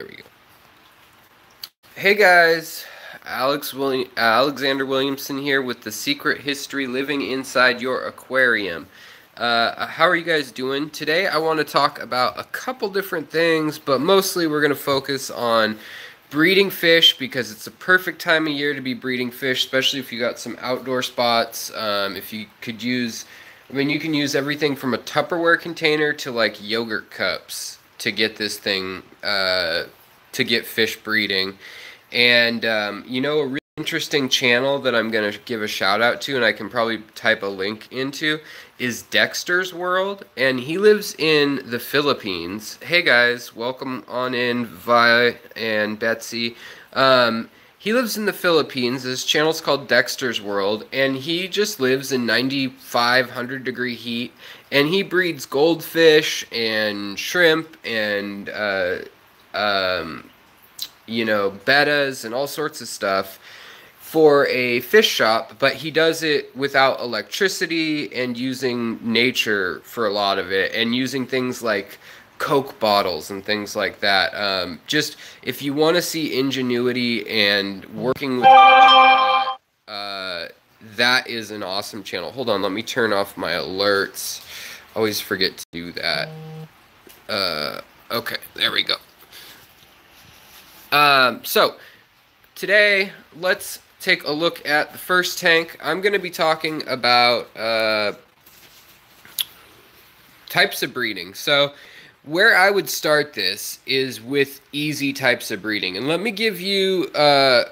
There we go. Hey guys, Alex William, Alexander Williamson here with the Secret History Living Inside Your Aquarium. Uh, how are you guys doing? Today I want to talk about a couple different things, but mostly we're going to focus on breeding fish because it's a perfect time of year to be breeding fish, especially if you got some outdoor spots. Um, if you could use, I mean, you can use everything from a Tupperware container to like yogurt cups to get this thing, uh, to get fish breeding. And, um, you know, a really interesting channel that I'm going to give a shout out to, and I can probably type a link into, is Dexter's World. And he lives in the Philippines. Hey guys, welcome on in, Vi and Betsy. Um, he lives in the Philippines. His channel's called Dexter's World, and he just lives in 9500 degree heat. And he breeds goldfish and shrimp and uh, um, you know bettas and all sorts of stuff for a fish shop, but he does it without electricity and using nature for a lot of it, and using things like Coke bottles and things like that. Um, just if you want to see ingenuity and working with uh, that is an awesome channel. Hold on, let me turn off my alerts. Always forget to do that. Uh, okay, there we go. Um, so today, let's take a look at the first tank. I'm going to be talking about uh, types of breeding. So where I would start this is with easy types of breeding. And let me give you, uh,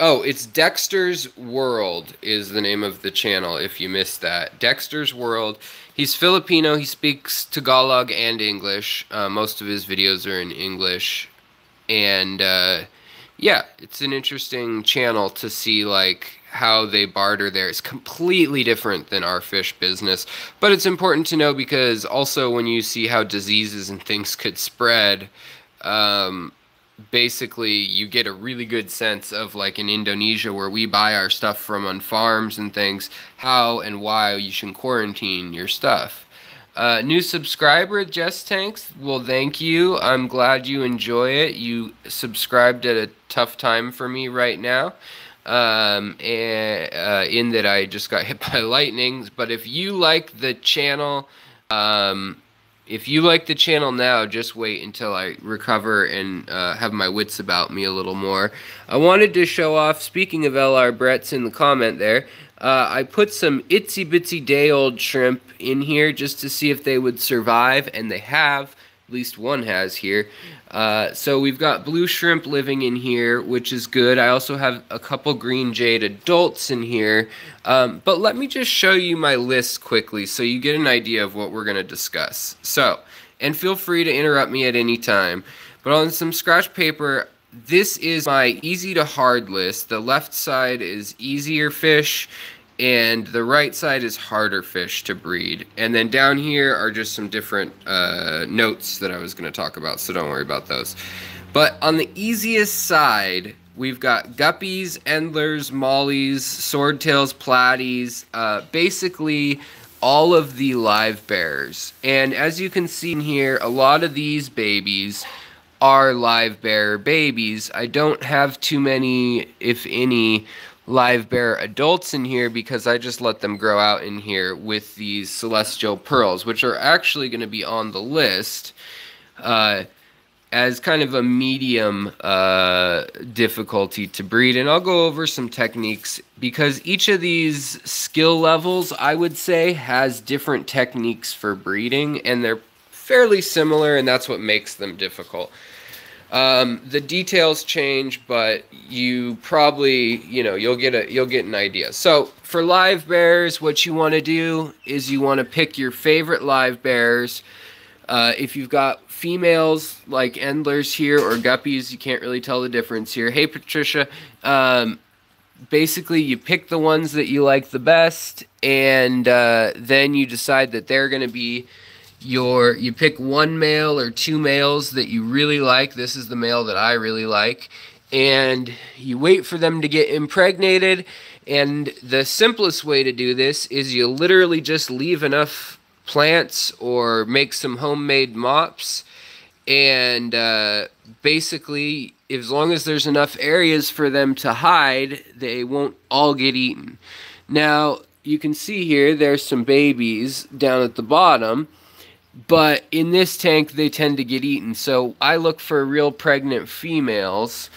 oh, it's Dexter's World is the name of the channel if you missed that. Dexter's World. He's Filipino. He speaks Tagalog and English. Uh, most of his videos are in English. And uh, yeah, it's an interesting channel to see like how they barter there. It's completely different than our fish business, but it's important to know because also when you see how diseases and things could spread, um, basically you get a really good sense of like in Indonesia where we buy our stuff from on farms and things, how and why you should quarantine your stuff. Uh, new subscriber, Jess Tanks. Well, thank you. I'm glad you enjoy it. You subscribed at a tough time for me right now um, and, uh, in that I just got hit by lightning. But if you like the channel, um, if you like the channel now, just wait until I recover and uh, have my wits about me a little more. I wanted to show off, speaking of LR Brett's in the comment there, uh, I put some itsy bitsy day old shrimp in here just to see if they would survive, and they have. At least one has here. Uh, so we've got blue shrimp living in here, which is good. I also have a couple green jade adults in here. Um, but let me just show you my list quickly so you get an idea of what we're going to discuss. So, and feel free to interrupt me at any time. But on some scratch paper, this is my easy to hard list. The left side is easier fish and the right side is harder fish to breed. And then down here are just some different uh, notes that I was going to talk about, so don't worry about those. But on the easiest side, we've got guppies, endlers, mollies, swordtails, platies, uh, basically all of the live bearers. And as you can see in here, a lot of these babies are live bearer babies. I don't have too many, if any, live bear adults in here because I just let them grow out in here with these celestial pearls, which are actually going to be on the list uh, as kind of a medium uh, difficulty to breed. And I'll go over some techniques because each of these skill levels, I would say, has different techniques for breeding, and they're fairly similar, and that's what makes them difficult. Um, the details change, but you probably, you know, you'll get a you'll get an idea. So for live bears, what you want to do is you want to pick your favorite live bears. Uh, if you've got females like endlers here or guppies, you can't really tell the difference here. Hey Patricia, um, basically you pick the ones that you like the best, and uh, then you decide that they're going to be your you pick one male or two males that you really like. This is the male that I really like. And you wait for them to get impregnated. And the simplest way to do this is you literally just leave enough plants or make some homemade mops and uh, basically, as long as there's enough areas for them to hide, they won't all get eaten. Now, you can see here there's some babies down at the bottom, but in this tank they tend to get eaten. So I look for real pregnant females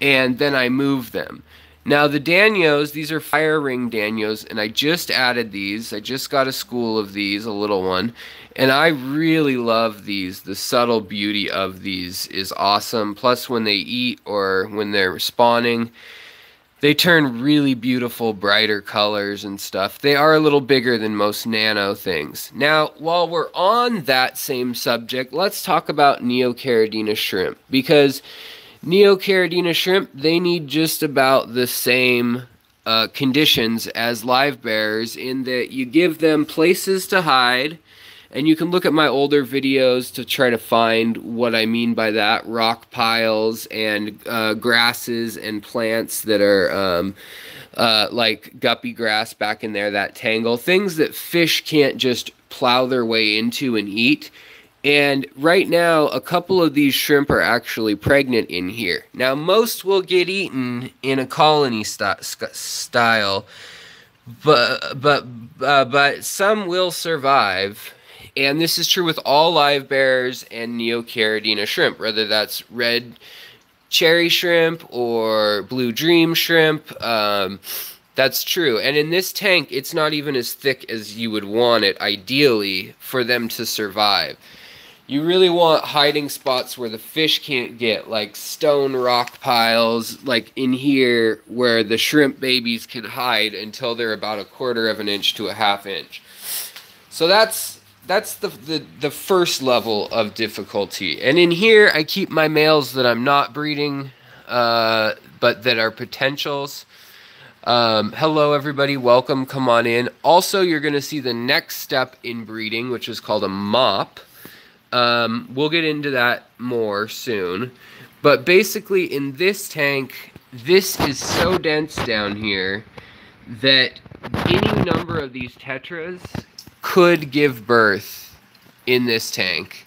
and then I move them. Now the Danios, these are fire ring Danios, and I just added these. I just got a school of these, a little one, and I really love these. The subtle beauty of these is awesome. Plus, when they eat or when they're spawning, they turn really beautiful, brighter colors and stuff. They are a little bigger than most nano things. Now, while we're on that same subject, let's talk about Neocaridina shrimp because Neocaridina shrimp, they need just about the same uh, conditions as live bearers in that you give them places to hide, and you can look at my older videos to try to find what I mean by that. Rock piles and uh, grasses and plants that are um, uh, like guppy grass back in there, that tangle. Things that fish can't just plow their way into and eat. And right now, a couple of these shrimp are actually pregnant in here. Now, most will get eaten in a colony st style, but but uh, but some will survive. And this is true with all live bears and Neocaridina shrimp, whether that's red cherry shrimp or blue dream shrimp. Um, that's true. And in this tank, it's not even as thick as you would want it, ideally, for them to survive you really want hiding spots where the fish can't get, like stone rock piles, like in here where the shrimp babies can hide until they're about a quarter of an inch to a half inch. So that's that's the, the, the first level of difficulty. And in here, I keep my males that I'm not breeding, uh, but that are potentials. Um, hello, everybody. Welcome. Come on in. Also, you're going to see the next step in breeding, which is called a mop. Um, we'll get into that more soon. But basically, in this tank, this is so dense down here that any number of these tetras could give birth in this tank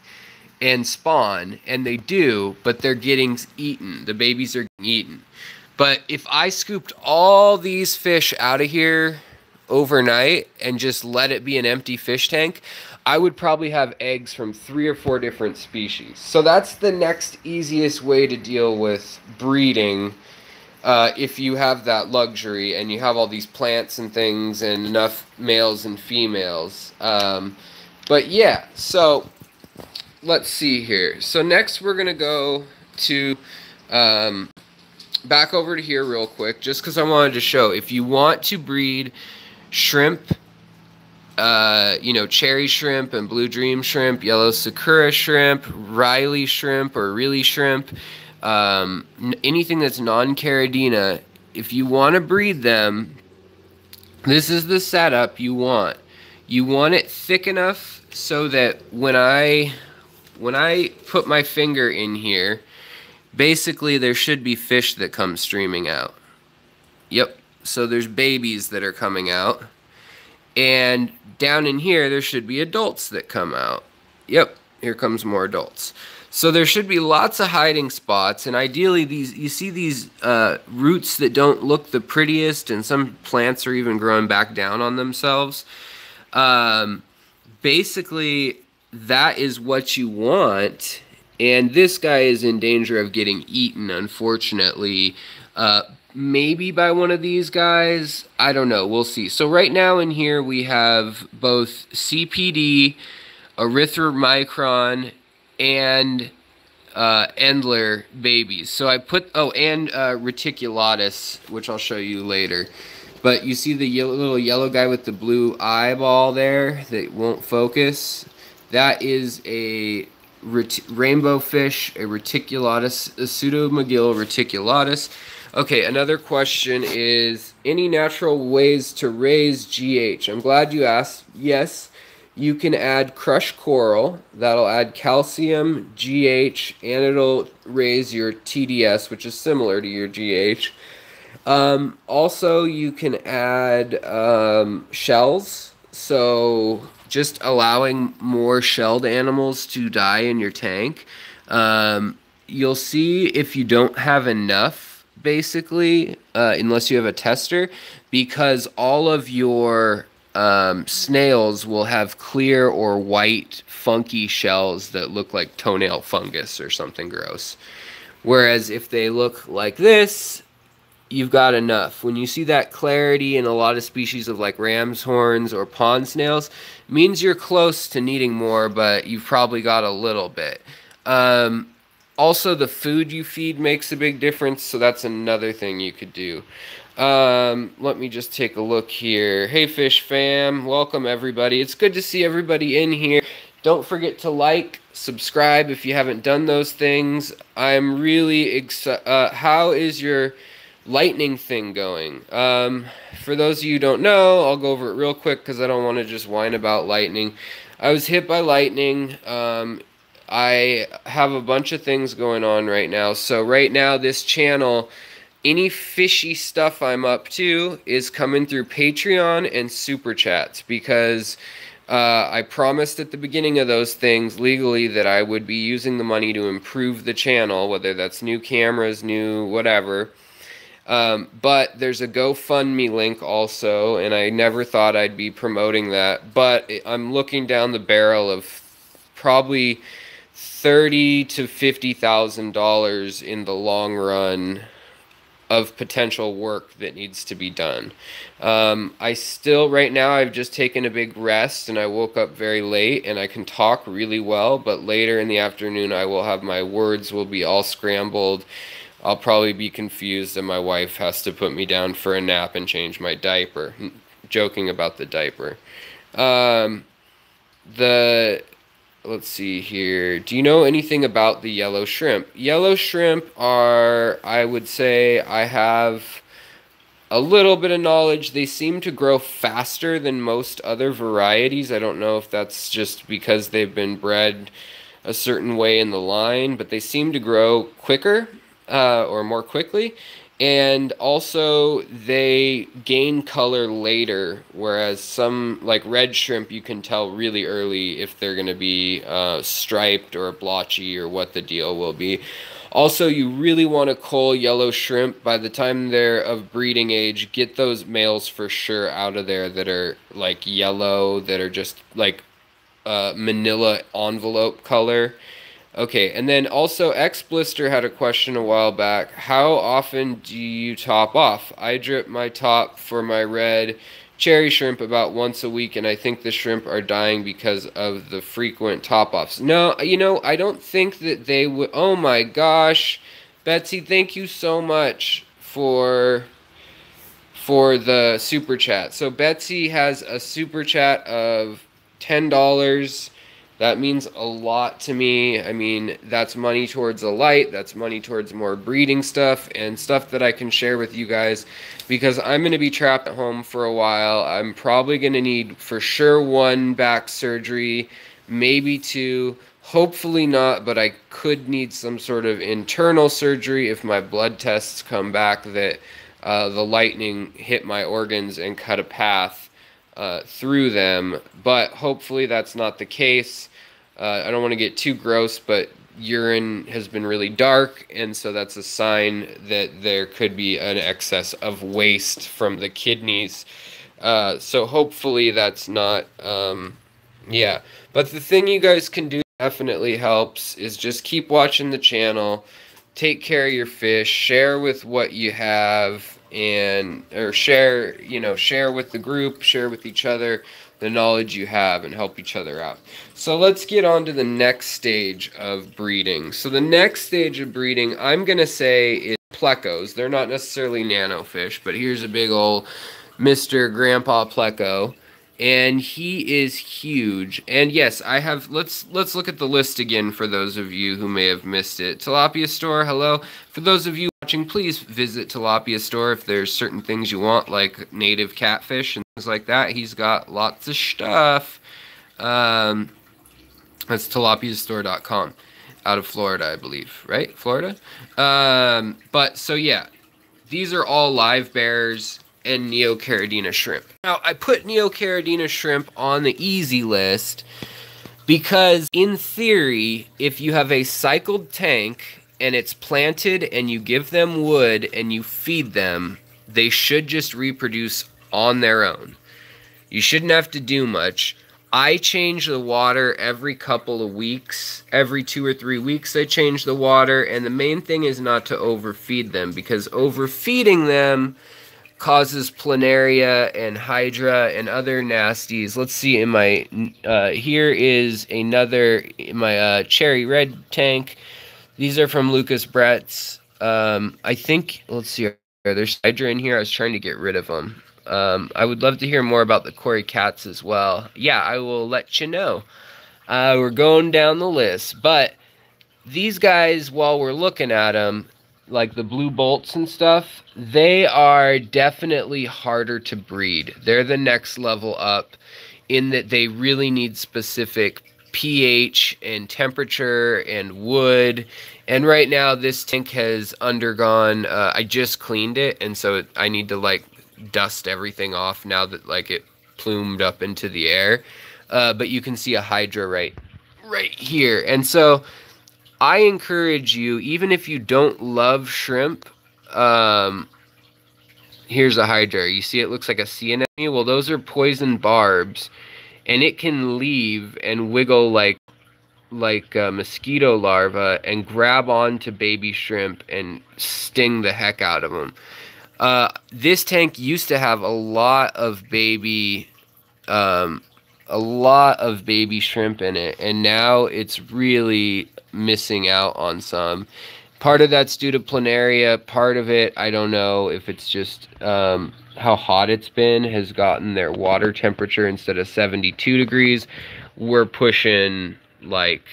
and spawn, and they do, but they're getting eaten. The babies are eaten. But if I scooped all these fish out of here overnight and just let it be an empty fish tank, I would probably have eggs from three or four different species. So that's the next easiest way to deal with breeding uh, if you have that luxury and you have all these plants and things and enough males and females. Um, but yeah, so let's see here. So next we're going to go to um, back over to here real quick just because I wanted to show if you want to breed shrimp uh, you know, cherry shrimp and blue dream shrimp, yellow sakura shrimp, Riley shrimp or really shrimp, um, anything that's Neocaridina, if you want to breed them, this is the setup you want. You want it thick enough so that when I when I put my finger in here, basically there should be fish that come streaming out. Yep. So there's babies that are coming out. And down in here, there should be adults that come out. Yep, here comes more adults. So there should be lots of hiding spots, and ideally, these you see these uh, roots that don't look the prettiest, and some plants are even growing back down on themselves. Um, basically, that is what you want, and this guy is in danger of getting eaten, unfortunately, uh, maybe by one of these guys. I don't know. We'll see. So right now in here we have both CPD, erythromicron, and uh, Endler babies. So I put, oh, and uh, reticulatus, which I'll show you later. But you see the yellow, little yellow guy with the blue eyeball there that won't focus? That is a rainbow fish, a reticulatus, a pseudomagilla reticulatus. Okay, another question is any natural ways to raise GH? I'm glad you asked. Yes, you can add crushed coral. That'll add calcium, GH, and it'll raise your TDS, which is similar to your GH. Um, also, you can add um, shells. So just allowing more shelled animals to die in your tank Um, you'll see if you don't have enough, basically, uh, unless you have a tester, because all of your um, snails will have clear or white funky shells that look like toenail fungus or something gross. Whereas if they look like this, you've got enough. When you see that clarity in a lot of species of like ram's horns or pond snails, means you're close to needing more, but you've probably got a little bit. Um, also, the food you feed makes a big difference, so that's another thing you could do. Um, let me just take a look here. Hey, Fish Fam, welcome everybody. It's good to see everybody in here. Don't forget to like, subscribe if you haven't done those things. I'm really excited. Uh, how is your lightning thing going? Um, for those of you don't know, I'll go over it real quick because I don't want to just whine about lightning. I was hit by lightning. Um, I have a bunch of things going on right now. So right now, this channel any fishy stuff I'm up to is coming through Patreon and Super Chats because uh, I promised at the beginning of those things legally that I would be using the money to improve the channel, whether that's new cameras, new whatever. Um, but there's a GoFundMe link also, and I never thought I'd be promoting that. But I'm looking down the barrel of probably thirty to fifty thousand dollars in the long run of potential work that needs to be done. Um, I still, right now, I've just taken a big rest and I woke up very late and I can talk really well, but later in the afternoon, I will have my words will be all scrambled. I'll probably be confused and my wife has to put me down for a nap and change my diaper. Joking about the diaper. Um, the let's see here. Do you know anything about the yellow shrimp? Yellow shrimp are, I would say, I have a little bit of knowledge. They seem to grow faster than most other varieties. I don't know if that's just because they've been bred a certain way in the line, but they seem to grow quicker uh, or more quickly and also they gain color later whereas some like red shrimp you can tell really early if they're going to be uh, striped or blotchy or what the deal will be. Also you really want to cull yellow shrimp. By the time they're of breeding age get those males for sure out of there that are like yellow that are just like uh, manila envelope color Okay, and then also X Blister had a question a while back. How often do you top off? I drip my top for my red cherry shrimp about once a week, and I think the shrimp are dying because of the frequent top offs. No, you know, I don't think that they would. Oh my gosh, Betsy, thank you so much for for the super chat. So Betsy has a super chat of ten dollars that means a lot to me. I mean, that's money towards a light, that's money towards more breeding stuff and stuff that I can share with you guys because I'm going to be trapped at home for a while. I'm probably going to need for sure one back surgery, maybe two. Hopefully not, but I could need some sort of internal surgery if my blood tests come back that uh, the lightning hit my organs and cut a path uh, through them, but hopefully that's not the case. Uh, I don't want to get too gross, but urine has been really dark, and so that's a sign that there could be an excess of waste from the kidneys. Uh, so hopefully that's not, um, yeah. But the thing you guys can do definitely helps is just keep watching the channel, take care of your fish, share with what you have, and or share you know share with the group share with each other the knowledge you have and help each other out so let's get on to the next stage of breeding so the next stage of breeding i'm going to say is plecos they're not necessarily nano fish but here's a big old mr grandpa pleco and he is huge. And yes, I have let's let's look at the list again for those of you who may have missed it. Tilapia store, hello. For those of you watching, please visit Tilapia store if there's certain things you want like native catfish and things like that. He's got lots of stuff. Um, that's tilapiastore.com out of Florida, I believe, right? Florida. Um, but so yeah, these are all live bears and Neocaridina shrimp. Now, I put Neocaridina shrimp on the easy list Because in theory, if you have a cycled tank and it's planted and you give them wood and you feed them, they should just reproduce on their own. You shouldn't have to do much. I change the water every couple of weeks. Every two or three weeks, I change the water. And the main thing is not to overfeed them because overfeeding them causes planaria and hydra and other nasties. Let's see in my uh, here is another my uh, cherry red tank. These are from Lucas Bretz. Um, I think let's see. There's hydra in here. I was trying to get rid of them. Um, I would love to hear more about the Cory Cats as well. Yeah, I will let you know. Uh, we're going down the list, but these guys, while we're looking at them, like the blue bolts and stuff, they are definitely harder to breed. They're the next level up in that they really need specific pH and temperature and wood. And right now, this tank has undergone, uh, I just cleaned it, and so I need to like dust everything off now that like it plumed up into the air. Uh, but you can see a hydra right, right here. And so I encourage you, even if you don't love shrimp, um, here's a hydra. You see it looks like a sea anemone? Well, those are poison barbs. And it can leave and wiggle like like a mosquito larva and grab onto baby shrimp and sting the heck out of them. Uh, this tank used to have a lot of baby, um, a lot of baby shrimp in it, and now it's really missing out on some. Part of that's due to planaria. Part of it, I don't know if it's just um, how hot it's been has gotten their water temperature instead of 72 degrees. We're pushing like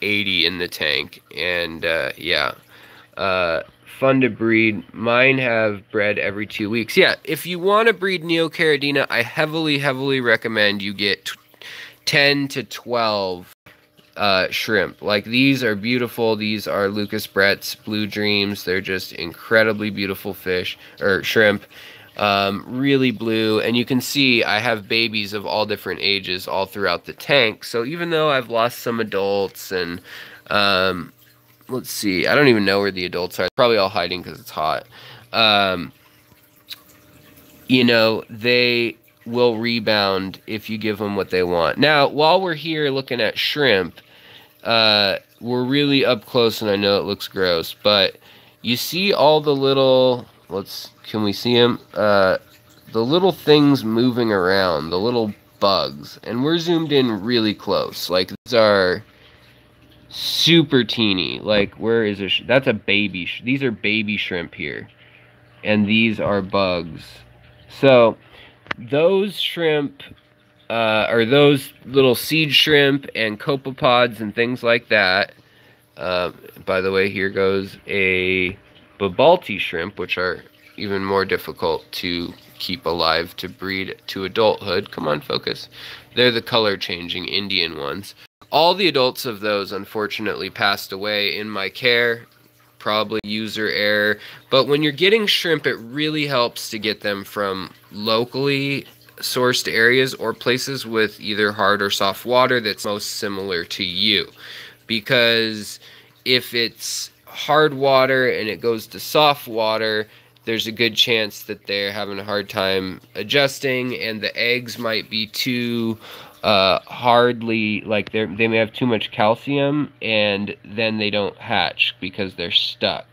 80 in the tank, and uh, yeah. Uh, fun to breed. Mine have bred every two weeks. Yeah, if you want to breed Neocaridina, I heavily, heavily recommend you get 10 to 12 uh, shrimp. Like these are beautiful. These are Lucas Bretz Blue Dreams. They're just incredibly beautiful fish or shrimp. Um, really blue. And you can see I have babies of all different ages all throughout the tank. So even though I've lost some adults and um, let's see. I don't even know where the adults are. Probably all hiding because it's hot. Um, you know, they will rebound if you give them what they want. Now, while we're here looking at shrimp, uh, we're really up close, and I know it looks gross, but you see all the little. Let's. Can we see them? Uh, the little things moving around, the little bugs, and we're zoomed in really close. Like these are super teeny. Like, where is it? That's a baby. these are baby shrimp here. And these are bugs. So, those shrimp, uh, or those little seed shrimp and copepods and things like that. Uh, by the way, here goes a Babaulti shrimp, which are even more difficult to keep alive to breed to adulthood. Come on, focus. They're the color changing Indian ones. All the adults of those unfortunately passed away in my care, probably user error. But when you're getting shrimp, it really helps to get them from locally sourced areas or places with either hard or soft water that's most similar to you. Because if it's hard water and it goes to soft water, there's a good chance that they're having a hard time adjusting and the eggs might be too uh, hardly like they they may have too much calcium and then they don't hatch because they're stuck.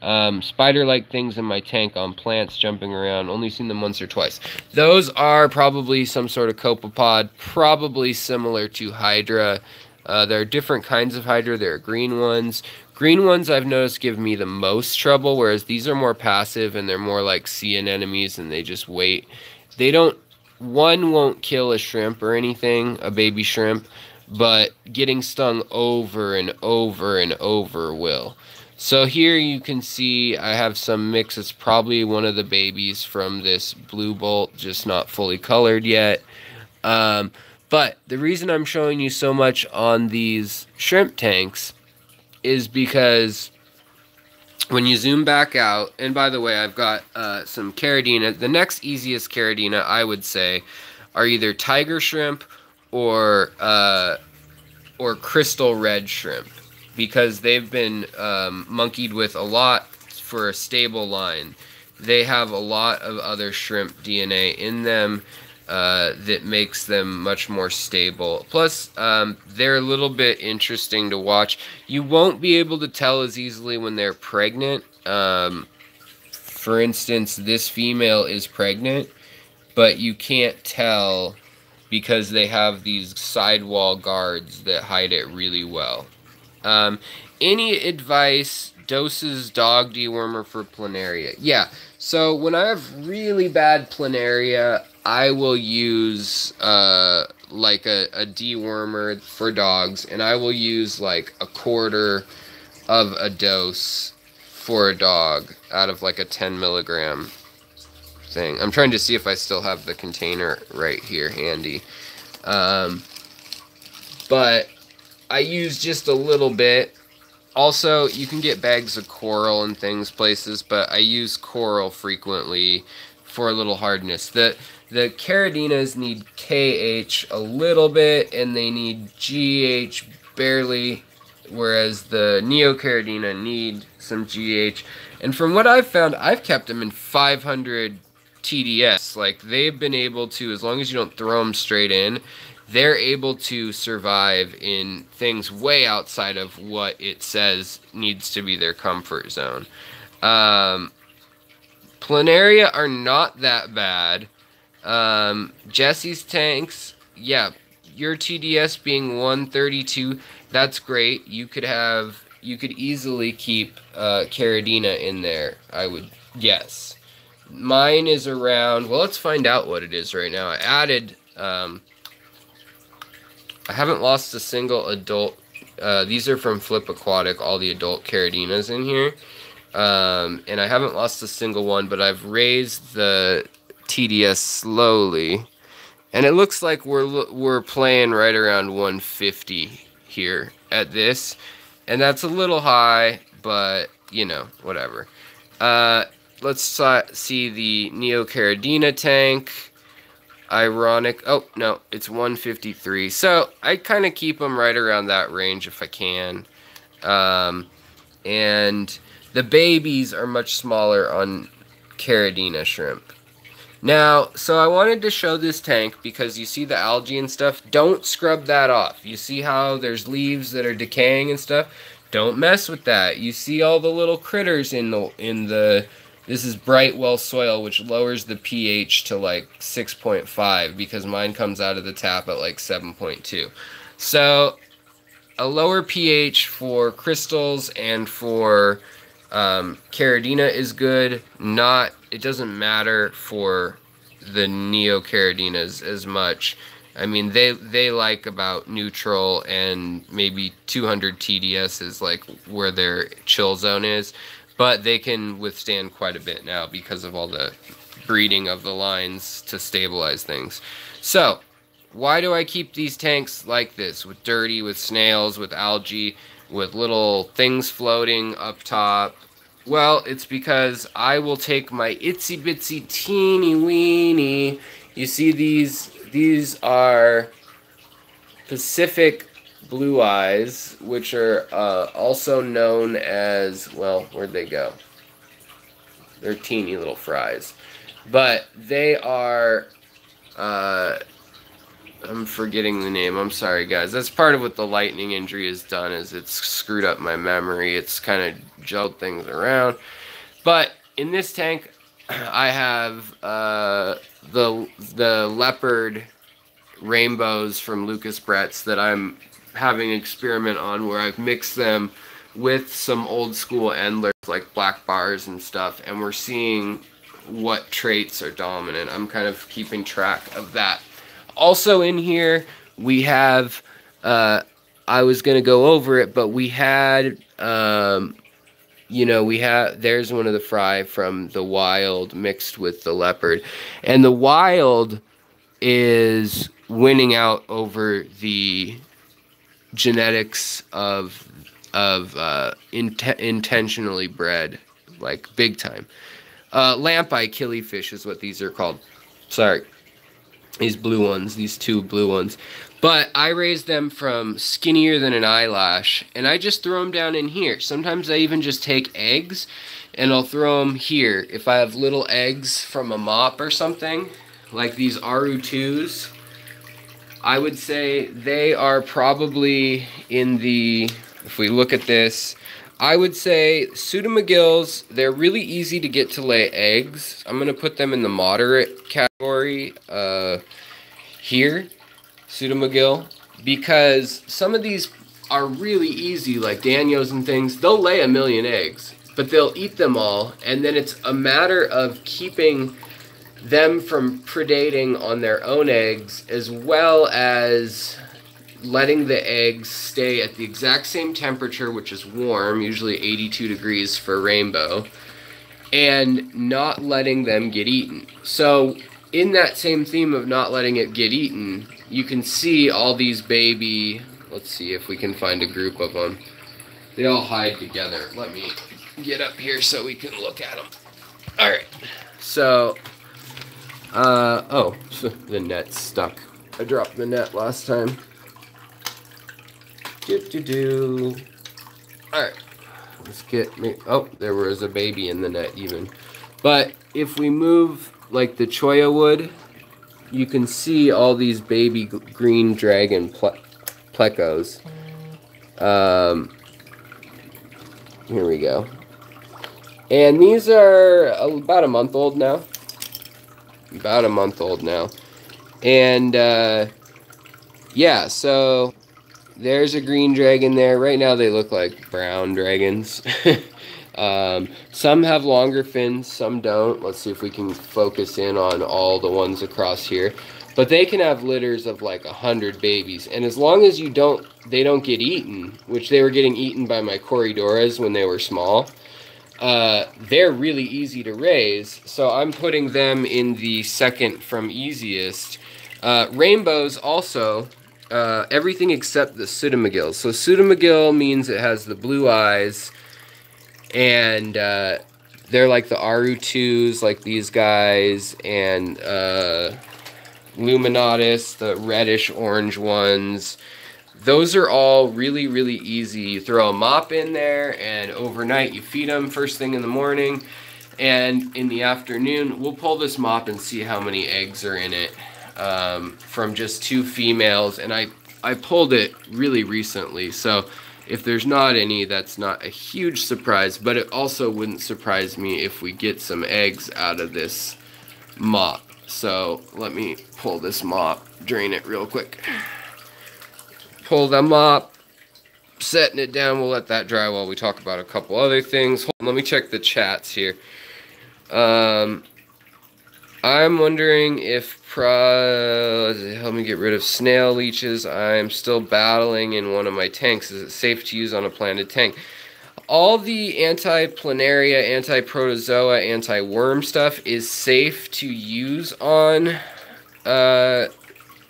Um, spider-like things in my tank on plants jumping around. Only seen them once or twice. Those are probably some sort of copepod, probably similar to Hydra. Uh, there are different kinds of Hydra. There are green ones. Green ones I've noticed give me the most trouble, whereas these are more passive and they're more like sea anemones and they just wait. They don't one won't kill a shrimp or anything, a baby shrimp, but getting stung over and over and over will. So here you can see I have some mix. It's probably one of the babies from this blue bolt, just not fully colored yet. Um, but the reason I'm showing you so much on these shrimp tanks is because when you zoom back out, and by the way, I've got uh, some caridina. The next easiest caridina, I would say, are either tiger shrimp or uh, or crystal red shrimp because they've been um, monkeyed with a lot for a stable line. They have a lot of other shrimp DNA in them uh, that makes them much more stable. Plus, um, they're a little bit interesting to watch. You won't be able to tell as easily when they're pregnant. Um, for instance, this female is pregnant, but you can't tell because they have these sidewall guards that hide it really well. Um, any advice doses dog dewormer for planaria? Yeah, so when I have really bad planaria, I will use uh, like a, a dewormer for dogs, and I will use like a quarter of a dose for a dog out of like a 10 milligram thing. I'm trying to see if I still have the container right here handy. Um, but I use just a little bit. Also, you can get bags of coral and things places, but I use coral frequently for a little hardness. The the Caridinas need KH a little bit, and they need GH barely, whereas the Neocaridina need some GH. And from what I've found, I've kept them in 500 TDS. Like, they've been able to, as long as you don't throw them straight in, they're able to survive in things way outside of what it says needs to be their comfort zone. Um, Planaria are not that bad. Um, Jesse's tanks, yeah, your TDS being 132, that's great. You could have, you could easily keep uh, Caridina in there, I would guess. Mine is around, well, let's find out what it is right now. I added, um, I haven't lost a single adult, uh, these are from Flip Aquatic, all the adult Caridinas in here. Um, and I haven't lost a single one, but I've raised the TDS slowly. And it looks like we're we're playing right around 150 here at this. And that's a little high, but, you know, whatever. Uh, let's see the Neocaridina tank. Ironic. Oh, no, it's 153. So I kind of keep them right around that range if I can. Um, and the babies are much smaller on Caridina shrimp. Now, so I wanted to show this tank because you see the algae and stuff. Don't scrub that off. You see how there's leaves that are decaying and stuff? Don't mess with that. You see all the little critters in the in the this is Brightwell soil which lowers the pH to like 6.5 because mine comes out of the tap at like 7.2. So, a lower pH for crystals and for um, Caridina is good. Not it doesn't matter for the Neocaridinas as much. I mean, they they like about neutral and maybe 200 TDS is like where their chill zone is, but they can withstand quite a bit now because of all the breeding of the lines to stabilize things. So, why do I keep these tanks like this with dirty, with snails, with algae, with little things floating up top? Well, it's because I will take my itsy bitsy teeny weeny. You see these? These are Pacific blue eyes, which are uh, also known as, well, where'd they go? They're teeny little fries. But they are uh, I'm forgetting the name. I'm sorry, guys. That's part of what the lightning injury has done is it's screwed up my memory. It's kind of jelled things around. But in this tank, I have uh, the the leopard rainbows from Lucas Bretz that I'm having an experiment on where I've mixed them with some old school endlers like black bars and stuff, and we're seeing what traits are dominant. I'm kind of keeping track of that also in here, we have, uh, I was going to go over it, but we had, um, you know, we have, there's one of the fry from the wild mixed with the leopard. And the wild is winning out over the genetics of of uh, intentionally bred, like big time. Uh, lamp eye killifish is what these are called. Sorry these blue ones, these two blue ones. But I raise them from skinnier than an eyelash, and I just throw them down in here. Sometimes I even just take eggs, and I'll throw them here. If I have little eggs from a mop or something, like these Aru2s, I would say they are probably in the, if we look at this, I would say Pseudomugils, they're really easy to get to lay eggs. I'm going to put them in the moderate category uh, here, Pseudomugil, because some of these are really easy, like Danios and things. They'll lay a million eggs, but they'll eat them all, and then it's a matter of keeping them from predating on their own eggs as well as letting the eggs stay at the exact same temperature, which is warm, usually 82 degrees for rainbow, and not letting them get eaten. So, in that same theme of not letting it get eaten, you can see all these baby, let's see if we can find a group of them. They all hide together. Let me get up here so we can look at them. All right. So, uh, oh, the net's stuck. I dropped the net last time. Do do do. Alright. Let's get me. Oh, there was a baby in the net even. But if we move like the cholla wood, you can see all these baby green dragon ple plecos. Um, here we go. And these are about a month old now. About a month old now. And, uh, yeah, so there's a green dragon there. Right now they look like brown dragons. um, some have longer fins, some don't. Let's see if we can focus in on all the ones across here. But they can have litters of like a hundred babies. And as long as you don't, they don't get eaten, which they were getting eaten by my Corydoras when they were small. Uh, they're really easy to raise, so I'm putting them in the second from easiest. Uh, rainbows also uh, everything except the Pseudomugil. So Pseudomugil means it has the blue eyes, and uh, they're like the Aru2s, like these guys, and uh, Luminatus, the reddish orange ones. Those are all really, really easy. You throw a mop in there, and overnight you feed them first thing in the morning. And in the afternoon, we'll pull this mop and see how many eggs are in it um, from just two females, and I I pulled it really recently, so if there's not any, that's not a huge surprise, but it also wouldn't surprise me if we get some eggs out of this mop. So let me pull this mop, drain it real quick. Pull the mop, setting it down. We'll let that dry while we talk about a couple other things. On, let me check the chats here. Um, I'm wondering if pro help me get rid of snail leeches. I'm still battling in one of my tanks. Is it safe to use on a planted tank? All the anti-planaria, anti-protozoa, anti-worm stuff is safe to use on uh,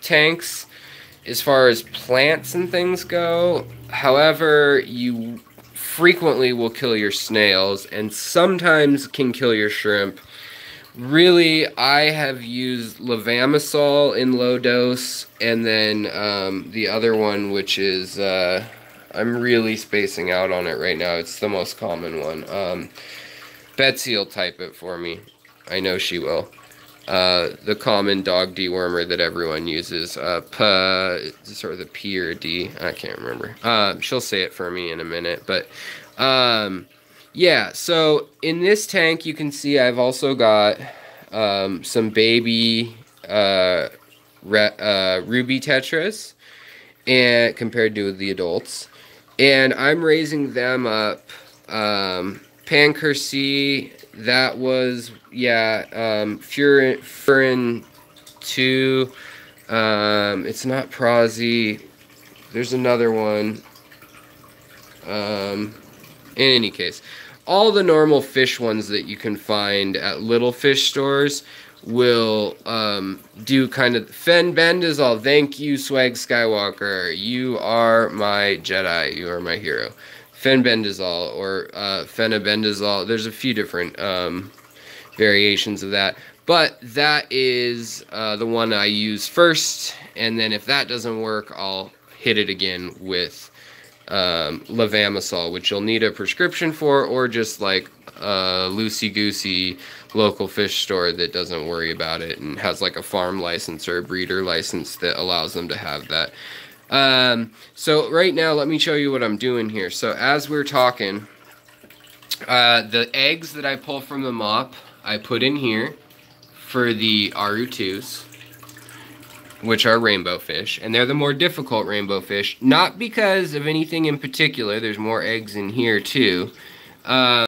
tanks as far as plants and things go. However, you frequently will kill your snails and sometimes can kill your shrimp really, I have used levamisole in low dose, and then um, the other one, which is uh, I'm really spacing out on it right now. It's the most common one. Um, Betsy will type it for me. I know she will. Uh, the common dog dewormer that everyone uses. Uh, P, sort of the P or D. I can't remember. Uh, she'll say it for me in a minute, but. Um, yeah, so in this tank, you can see I've also got um, some baby uh, uh, ruby tetras and compared to the adults. And I'm raising them up. Um, that was, yeah, um, Furan, Furan 2. Um, it's not Prazi. There's another one. Um, in any case, all the normal fish ones that you can find at little fish stores will um, do kind of Fen Bend is all Thank you, Swag Skywalker. You are my Jedi. You are my hero. Fenbendazole or uh, Phenobendazole. There's a few different um, variations of that. But that is uh, the one I use first, and then if that doesn't work, I'll hit it again with um, levamisole, which you'll need a prescription for, or just like a loosey goosey local fish store that doesn't worry about it and has like a farm license or a breeder license that allows them to have that. Um, so right now, let me show you what I'm doing here. So as we're talking, uh, the eggs that I pull from the mop, I put in here for the Aru2s, which are rainbow fish, and they're the more difficult rainbow fish, not because of anything in particular, there's more eggs in here too, uh,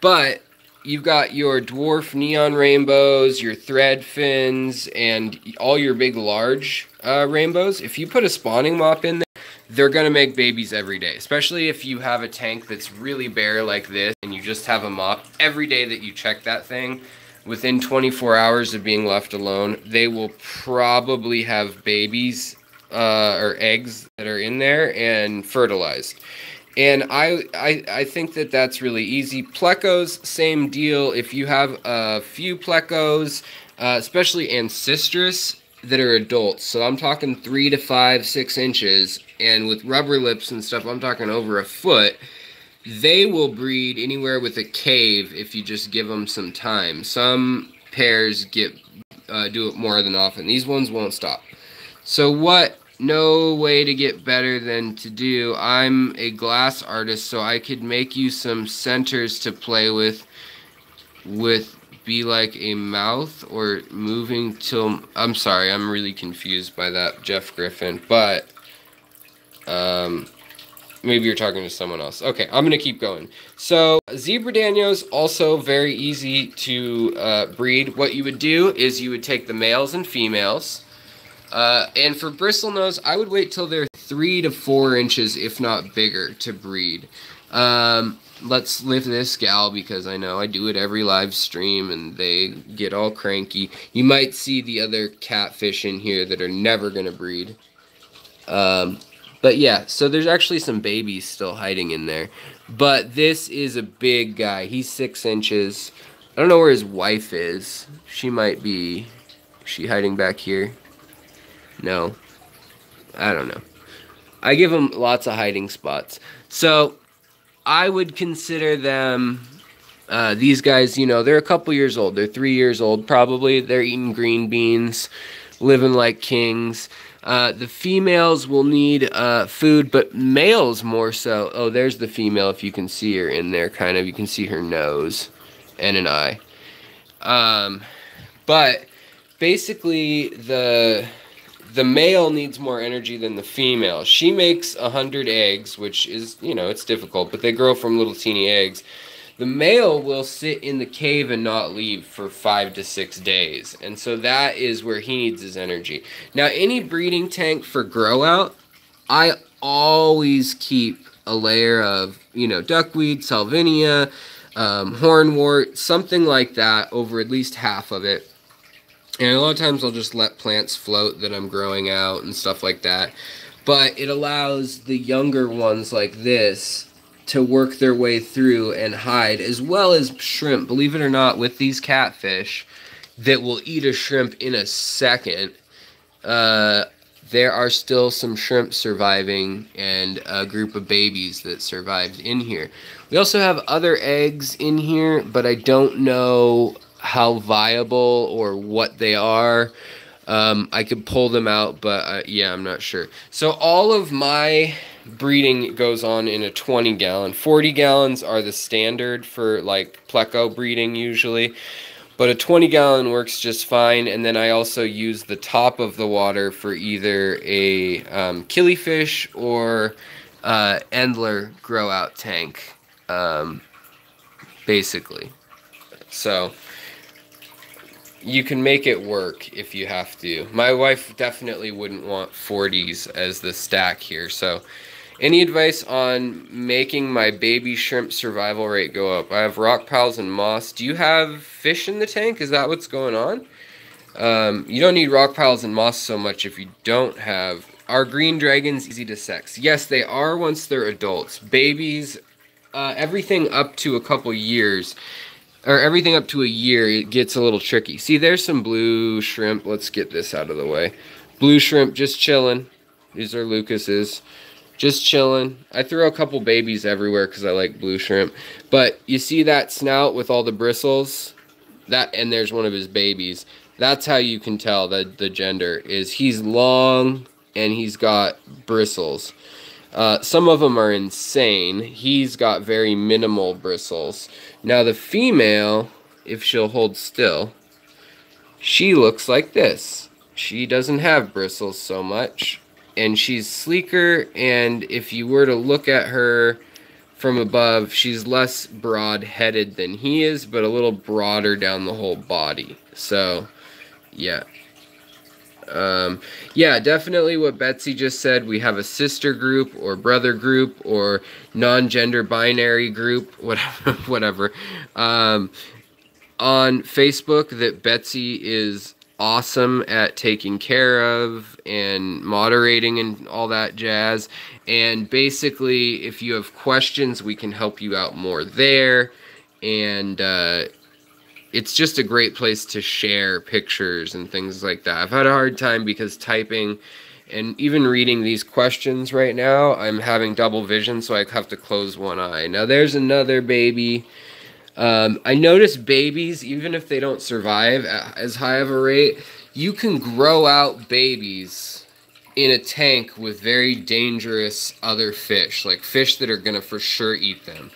but you've got your dwarf neon rainbows, your thread fins, and all your big large uh, rainbows. If you put a spawning mop in there, they're going to make babies every day, especially if you have a tank that's really bare like this and you just have a mop. Every day that you check that thing, within 24 hours of being left alone, they will probably have babies uh, or eggs that are in there and fertilized. And I, I, I think that that's really easy. Plecos, same deal. If you have a few plecos, uh, especially ancistrus that are adults, so I'm talking three to five, six inches, and with rubber lips and stuff, I'm talking over a foot they will breed anywhere with a cave if you just give them some time. Some pairs get uh, do it more than often. These ones won't stop. So what? No way to get better than to do. I'm a glass artist, so I could make you some centers to play with. With be like a mouth or moving till. I'm sorry, I'm really confused by that, Jeff Griffin. But um, maybe you're talking to someone else. Okay, I'm going to keep going. So zebra danios also very easy to uh, breed. What you would do is you would take the males and females. Uh, and for bristlenose, I would wait till they're three to four inches, if not bigger, to breed. Um, let's lift this gal because I know I do it every live stream and they get all cranky. You might see the other catfish in here that are never going to breed. Um, but yeah, so there's actually some babies still hiding in there. But this is a big guy. He's six inches. I don't know where his wife is. She might be. she hiding back here? No. I don't know. I give them lots of hiding spots. So I would consider them. Uh, these guys, you know, they're a couple years old. They're three years old, probably. They're eating green beans, living like kings. Uh, the females will need uh, food, but males more so. Oh, there's the female if you can see her in there, kind of. You can see her nose and an eye. Um, but basically, the the male needs more energy than the female. She makes a hundred eggs, which is you know it's difficult, but they grow from little teeny eggs. The male will sit in the cave and not leave for five to six days. And so that is where he needs his energy. Now, any breeding tank for grow out, I always keep a layer of, you know, duckweed, salvinia, um, hornwort, something like that over at least half of it. And a lot of times I'll just let plants float that I'm growing out and stuff like that. But it allows the younger ones like this to work their way through and hide, as well as shrimp. Believe it or not, with these catfish that will eat a shrimp in a second, uh, there are still some shrimp surviving and a group of babies that survived in here. We also have other eggs in here, but I don't know how viable or what they are. Um, I could pull them out, but uh, yeah, I'm not sure. So all of my breeding goes on in a 20 gallon. 40 gallons are the standard for like pleco breeding usually. But a 20 gallon works just fine. And then I also use the top of the water for either a um, killifish or uh, Endler grow out tank, um, basically. So you can make it work if you have to. My wife definitely wouldn't want 40s as the stack here. So any advice on making my baby shrimp survival rate go up? I have rock piles and moss. Do you have fish in the tank? Is that what's going on? Um, you don't need rock piles and moss so much if you don't have... Are green dragons easy to sex? Yes, they are once they're adults. Babies, uh, everything up to a couple years or everything up to a year, it gets a little tricky. See, there's some blue shrimp. Let's get this out of the way. Blue shrimp just chilling. These are Lucas's. Just chilling. I throw a couple babies everywhere because I like blue shrimp. But you see that snout with all the bristles? That And there's one of his babies. That's how you can tell that the gender is he's long and he's got bristles. Uh, some of them are insane. He's got very minimal bristles. Now the female, if she'll hold still, she looks like this. She doesn't have bristles so much. And she's sleeker, and if you were to look at her from above, she's less broad-headed than he is, but a little broader down the whole body. So, yeah. Um, yeah, definitely what Betsy just said. We have a sister group or brother group or non-gender binary group, whatever. whatever. Um, on Facebook that Betsy is awesome at taking care of and moderating and all that jazz. And basically, if you have questions, we can help you out more there. And uh, it's just a great place to share pictures and things like that. I've had a hard time because typing and even reading these questions right now, I'm having double vision, so I have to close one eye. Now, there's another baby. Um, I notice babies, even if they don't survive as high of a rate, you can grow out babies in a tank with very dangerous other fish, like fish that are going to for sure eat them.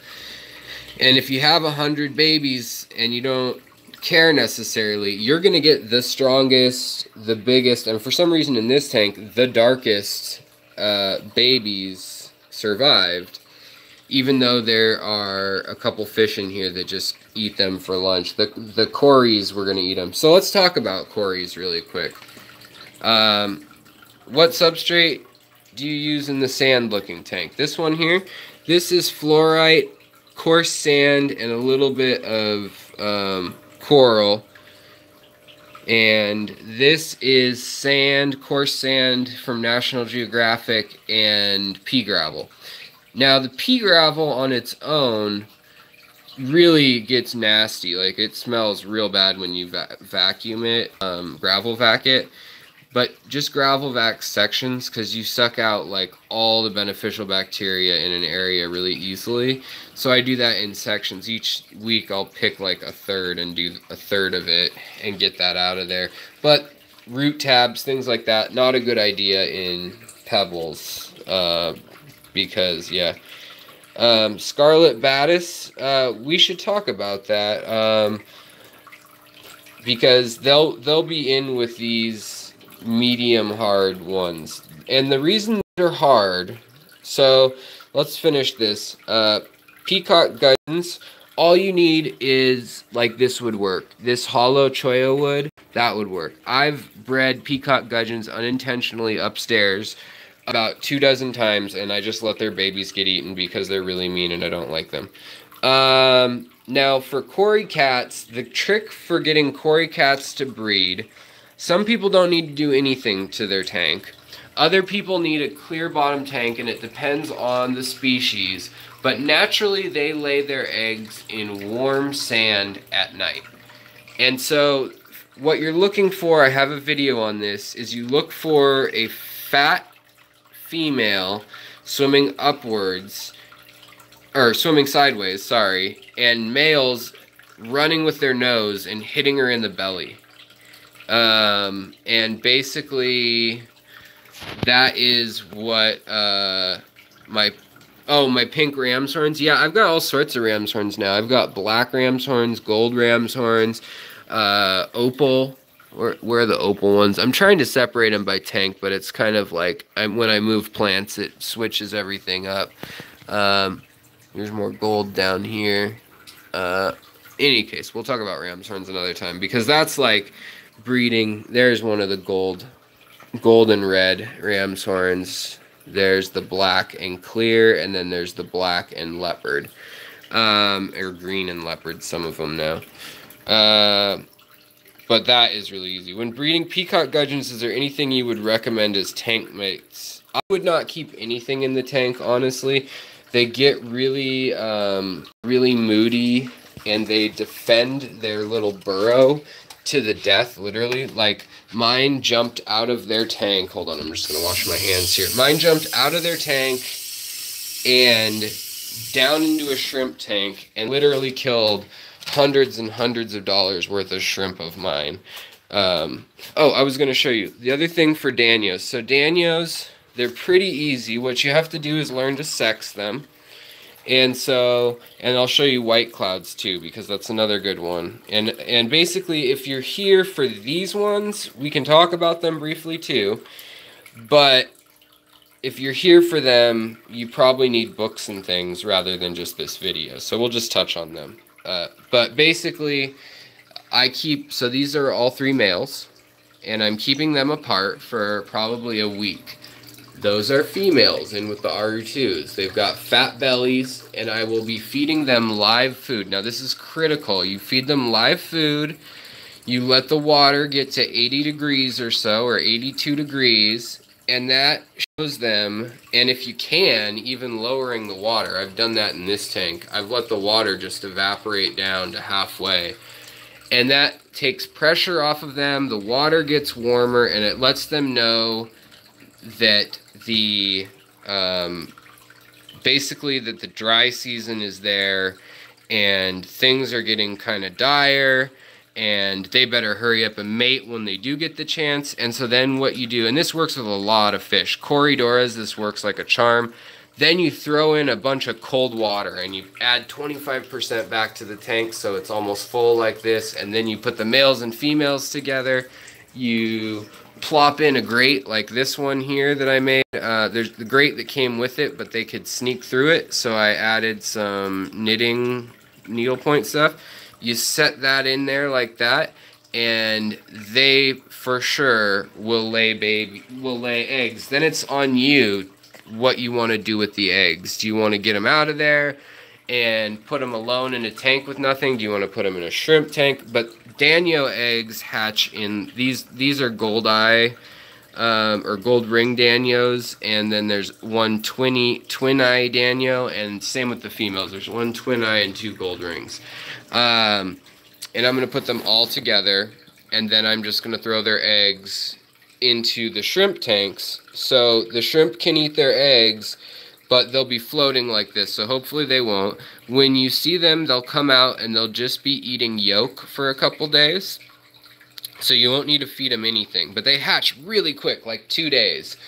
And if you have a hundred babies and you don't care necessarily, you're going to get the strongest, the biggest, and for some reason in this tank, the darkest uh, babies survived. Even though there are a couple fish in here that just eat them for lunch. The, the cories were going to eat them. So let's talk about cories really quick. Um, what substrate do you use in the sand looking tank? This one here, this is fluorite coarse sand and a little bit of um, coral. And this is sand, coarse sand from National Geographic and pea gravel. Now the pea gravel on its own really gets nasty. Like it smells real bad when you va vacuum it, um, gravel vac it but just gravel vac sections because you suck out like all the beneficial bacteria in an area really easily. So I do that in sections. Each week I'll pick like a third and do a third of it and get that out of there. But root tabs, things like that, not a good idea in pebbles uh, because yeah. Um, Scarlet Badis, uh, we should talk about that um, because they'll they'll be in with these medium hard ones. And the reason they're hard, so let's finish this. Uh, peacock gudgeons, all you need is, like this would work. This hollow cholla wood, that would work. I've bred peacock gudgeons unintentionally upstairs about two dozen times, and I just let their babies get eaten because they're really mean and I don't like them. Um, now, for Cory cats, the trick for getting Cory cats to breed some people don't need to do anything to their tank. Other people need a clear bottom tank and it depends on the species, but naturally they lay their eggs in warm sand at night. And so what you're looking for, I have a video on this, is you look for a fat female swimming upwards, or swimming sideways, sorry, and males running with their nose and hitting her in the belly. Um, and basically, that is what uh, my oh my pink ram's horns. Yeah, I've got all sorts of ram's horns now. I've got black ram's horns, gold ram's horns, uh, opal. Where, where are the opal ones? I'm trying to separate them by tank, but it's kind of like I'm, when I move plants, it switches everything up. Um, there's more gold down here. Uh, any case, we'll talk about ram's horns another time because that's like breeding. There's one of the gold, golden red ram's horns. There's the black and clear, and then there's the black and leopard, um, or green and leopard. Some of them now. Uh, but that is really easy. When breeding peacock gudgeons, is there anything you would recommend as tank mates? I would not keep anything in the tank, honestly. They get really, um, really moody and they defend their little burrow to the death, literally. Like mine jumped out of their tank. Hold on, I'm just gonna wash my hands here. Mine jumped out of their tank and down into a shrimp tank and literally killed hundreds and hundreds of dollars worth of shrimp of mine. Um, oh, I was gonna show you the other thing for Danios. So Danios, they're pretty easy. What you have to do is learn to sex them. And so, and I'll show you white clouds too, because that's another good one. And, and basically, if you're here for these ones, we can talk about them briefly too. But if you're here for them, you probably need books and things rather than just this video. So we'll just touch on them. Uh, but basically, I keep, so these are all three males, and I'm keeping them apart for probably a week. Those are females in with the Aru2s. They've got fat bellies, and I will be feeding them live food. Now, this is critical. You feed them live food. You let the water get to 80 degrees or so, or 82 degrees, and that shows them, and if you can, even lowering the water. I've done that in this tank. I've let the water just evaporate down to halfway. And that takes pressure off of them, the water gets warmer, and it lets them know that the um, basically that the dry season is there and things are getting kind of dire and they better hurry up and mate when they do get the chance. And so then what you do, and this works with a lot of fish. Corydoras, this works like a charm. Then you throw in a bunch of cold water and you add 25% back to the tank so it's almost full like this. And then you put the males and females together. You plop in a grate like this one here that I made. Uh, there's the grate that came with it, but they could sneak through it. So I added some knitting needlepoint stuff. You set that in there like that, and they for sure will lay baby will lay eggs. Then it's on you what you want to do with the eggs. Do you want to get them out of there and put them alone in a tank with nothing? Do you want to put them in a shrimp tank? But Danio eggs hatch in these. These are gold eye um, or gold ring Danios, and then there's one twin eye Danio, and same with the females. There's one twin eye and two gold rings. Um, and I'm gonna put them all together, and then I'm just gonna throw their eggs into the shrimp tanks, so the shrimp can eat their eggs but they'll be floating like this, so hopefully they won't. When you see them, they'll come out and they'll just be eating yolk for a couple days. So you won't need to feed them anything. But they hatch really quick, like two days.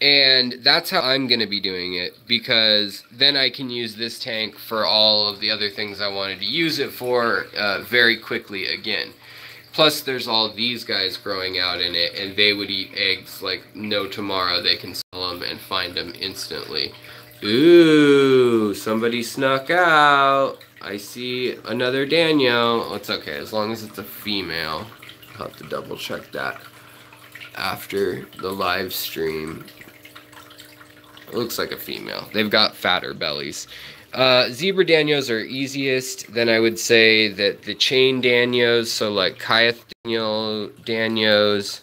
And that's how I'm going to be doing it because then I can use this tank for all of the other things I wanted to use it for uh, very quickly again. Plus, there's all these guys growing out in it, and they would eat eggs like no tomorrow. They can sell them and find them instantly. Ooh, somebody snuck out. I see another Danio. It's okay, as long as it's a female. I'll have to double check that after the live stream. Looks like a female. They've got fatter bellies. Uh, zebra Danios are easiest. Then I would say that the chain Danios, so like Kyathit Danio, Danios,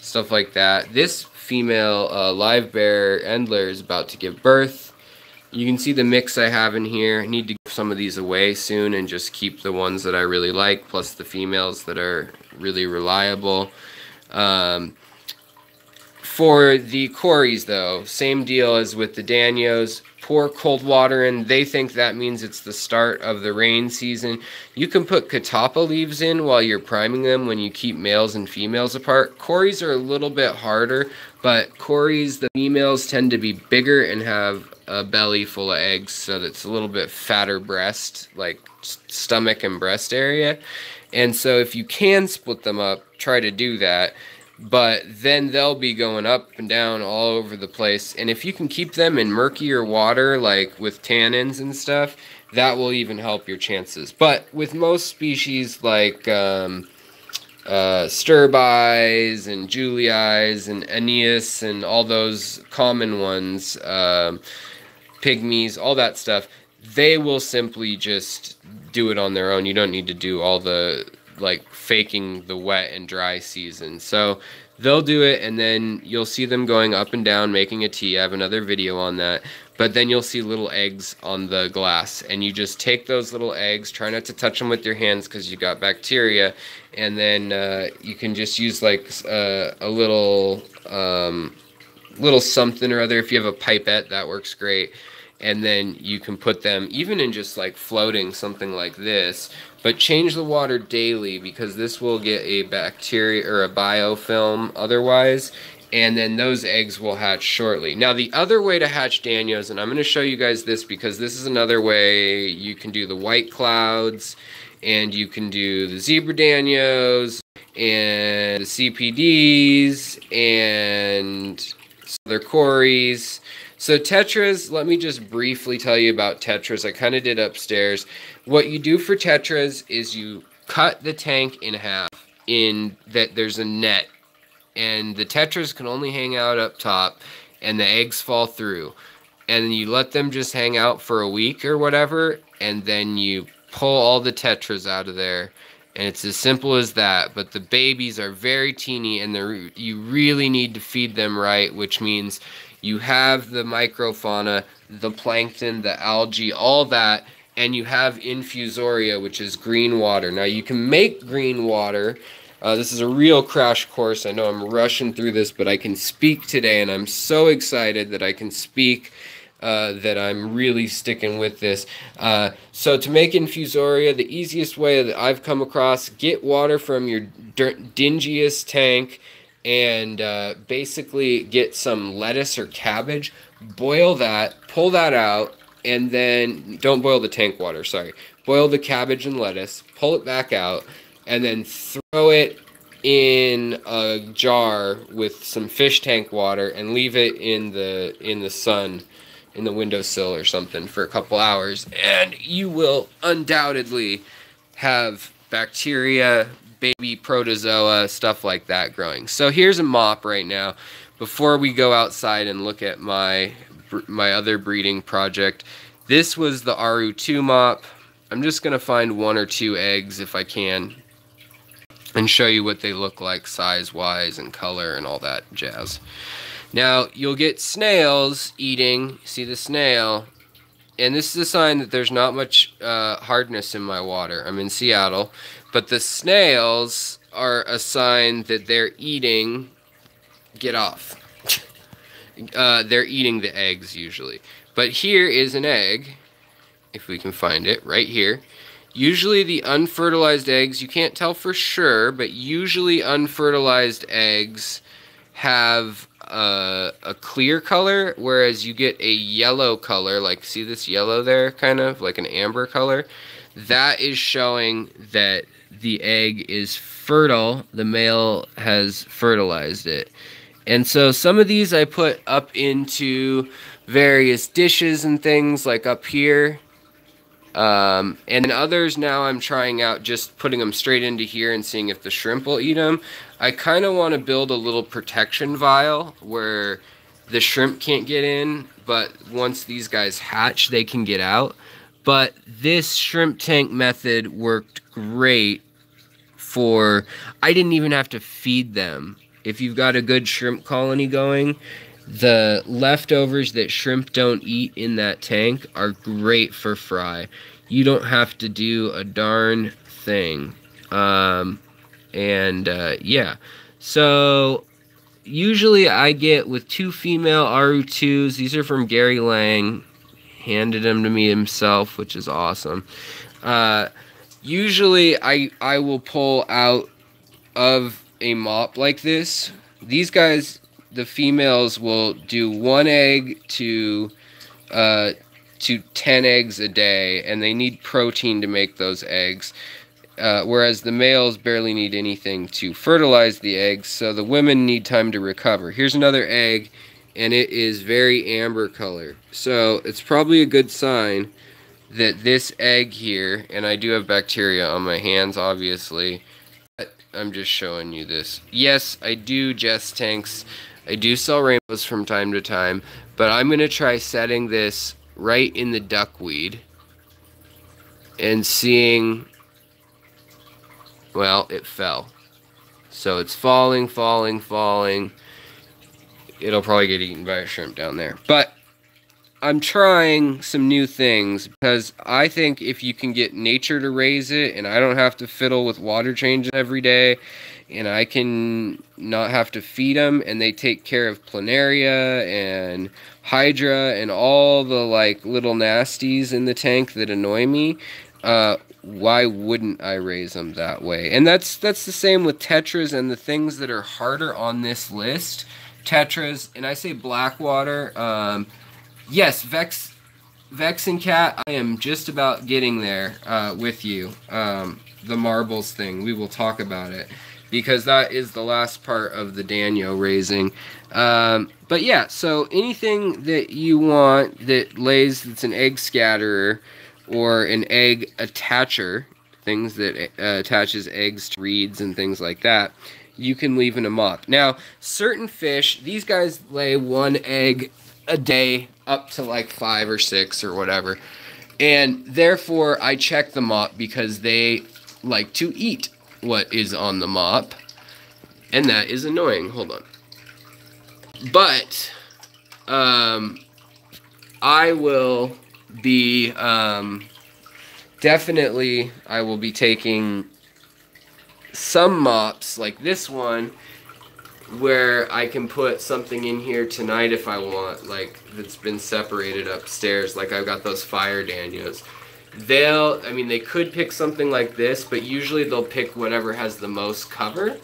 stuff like that. This female uh, live bear Endler is about to give birth. You can see the mix I have in here. I need to give some of these away soon and just keep the ones that I really like, plus the females that are really reliable. Um, for the Corys, though, same deal as with the Danios. Pour cold water in. They think that means it's the start of the rain season. You can put catappa leaves in while you're priming them when you keep males and females apart. Corys are a little bit harder, but Corys, the females tend to be bigger and have a belly full of eggs, so that's a little bit fatter breast, like stomach and breast area. And so if you can split them up, try to do that. But then they'll be going up and down all over the place. And if you can keep them in murkier water, like with tannins and stuff, that will even help your chances. But with most species like um, uh, Sterbais and Julii and Aeneus and all those common ones, um, pygmies, all that stuff, they will simply just do it on their own. You don't need to do all the like faking the wet and dry season. So they'll do it and then you'll see them going up and down making a tea. I have another video on that. But then you'll see little eggs on the glass and you just take those little eggs, try not to touch them with your hands because you got bacteria, and then uh, you can just use like uh, a little um, little something or other. If you have a pipette, that works great. And then you can put them even in just like floating something like this, but change the water daily because this will get a bacteria or a biofilm otherwise and then those eggs will hatch shortly. Now the other way to hatch danios, and I'm going to show you guys this because this is another way you can do the white clouds, and you can do the zebra danios, and the CPDs, and other cories. So tetras, let me just briefly tell you about tetras. I kind of did upstairs. What you do for tetras is you cut the tank in half in that there's a net. And the tetras can only hang out up top and the eggs fall through. And you let them just hang out for a week or whatever and then you pull all the tetras out of there. And it's as simple as that but the babies are very teeny and they're you really need to feed them right which means you have the microfauna the plankton the algae all that and you have infusoria, which is green water. Now you can make green water. Uh, this is a real crash course. I know I'm rushing through this, but I can speak today, and I'm so excited that I can speak. Uh, that I'm really sticking with this. Uh, so to make infusoria, the easiest way that I've come across, get water from your dingiest tank and uh, basically get some lettuce or cabbage, boil that, pull that out, and then don't boil the tank water, sorry. Boil the cabbage and lettuce, pull it back out, and then throw it in a jar with some fish tank water and leave it in the in the sun in the windowsill or something for a couple hours and you will undoubtedly have bacteria baby protozoa stuff like that growing so here's a mop right now before we go outside and look at my my other breeding project. This was the Aru2 mop. I'm just going to find one or two eggs if I can and show you what they look like size-wise and color and all that jazz. Now, you'll get snails eating, see the snail, and this is a sign that there's not much uh, hardness in my water. I'm in Seattle, but the snails are a sign that they're eating, get off, uh, they're eating the eggs usually. But here is an egg, if we can find it, right here. Usually the unfertilized eggs, you can't tell for sure, but usually unfertilized eggs have a, a clear color, whereas you get a yellow color, like see this yellow there, kind of, like an amber color? That is showing that the egg is fertile, the male has fertilized it. And so some of these I put up into various dishes and things like up here. Um, and others now I'm trying out just putting them straight into here and seeing if the shrimp will eat them. I kind of want to build a little protection vial where the shrimp can't get in, but once these guys hatch, they can get out. But this shrimp tank method worked great for, I didn't even have to feed them if you've got a good shrimp colony going, the leftovers that shrimp don't eat in that tank are great for fry. You don't have to do a darn thing. Um, and uh, yeah, so usually I get with two female Aru2s. These are from Gary Lange. Handed them to me himself, which is awesome. Uh, usually I I will pull out of a mop like this, these guys, the females will do one egg to uh, to 10 eggs a day, and they need protein to make those eggs. Uh, whereas the males barely need anything to fertilize the eggs, so the women need time to recover. Here's another egg, and it is very amber color. So it's probably a good sign that this egg here, and I do have bacteria on my hands, obviously, I'm just showing you this. Yes, I do Jess tanks. I do sell rainbows from time to time, but I'm going to try setting this right in the duckweed and seeing well, it fell. So it's falling, falling, falling. It'll probably get eaten by a shrimp down there. But I'm trying some new things because I think if you can get nature to raise it and I don't have to fiddle with water changes every day and I can not have to feed them and they take care of planaria and hydra and all the like little nasties in the tank that annoy me, uh, why wouldn't I raise them that way? And that's that's the same with tetras and the things that are harder on this list. Tetras, and I say blackwater. Um, yes, Vex, Vex and Cat. I am just about getting there uh, with you. Um, the marbles thing. We will talk about it because that is the last part of the Danio raising. Um, but yeah, so anything that you want that lays that's an egg scatterer or an egg attacher, things that uh, attaches eggs to reeds and things like that, you can leave in a mop. Now, certain fish, these guys lay one egg a day up to like five or six or whatever. And therefore, I check the mop because they like to eat what is on the mop. And that is annoying. Hold on. But, um, I will be, um, definitely, I will be taking some mops like this one where I can put something in here tonight if I want, like that's been separated upstairs. Like I've got those fire Danios. They'll, I mean, they could pick something like this, but usually they'll pick whatever has the most cover.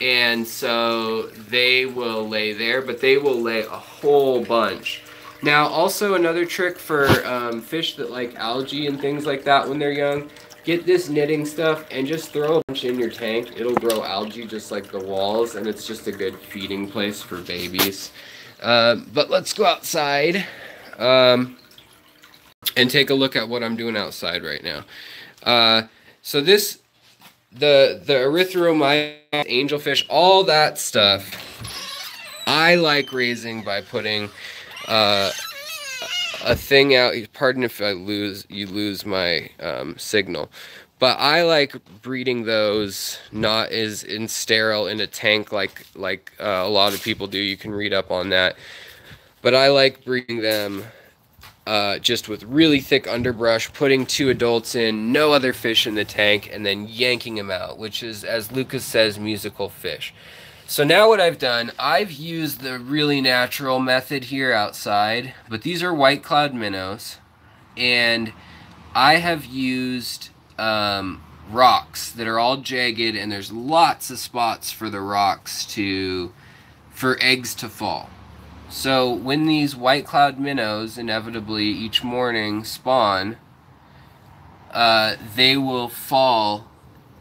And so they will lay there, but they will lay a whole bunch. Now, also another trick for um, fish that like algae and things like that when they're young, get this knitting stuff and just throw a bunch in your tank. It'll grow algae just like the walls, and it's just a good feeding place for babies. Uh, but let's go outside um, and take a look at what I'm doing outside right now. Uh, so this, the the erythromyia, angelfish, all that stuff, I like raising by putting uh, a thing out. Pardon if I lose you lose my um, signal, but I like breeding those not as in sterile in a tank like like uh, a lot of people do. You can read up on that, but I like breeding them. Uh, just with really thick underbrush, putting two adults in, no other fish in the tank, and then yanking them out, which is, as Lucas says, musical fish. So now what I've done, I've used the really natural method here outside, but these are white cloud minnows, and I have used um, rocks that are all jagged, and there's lots of spots for the rocks to, for eggs to fall. So when these white cloud minnows inevitably each morning spawn, uh, they will fall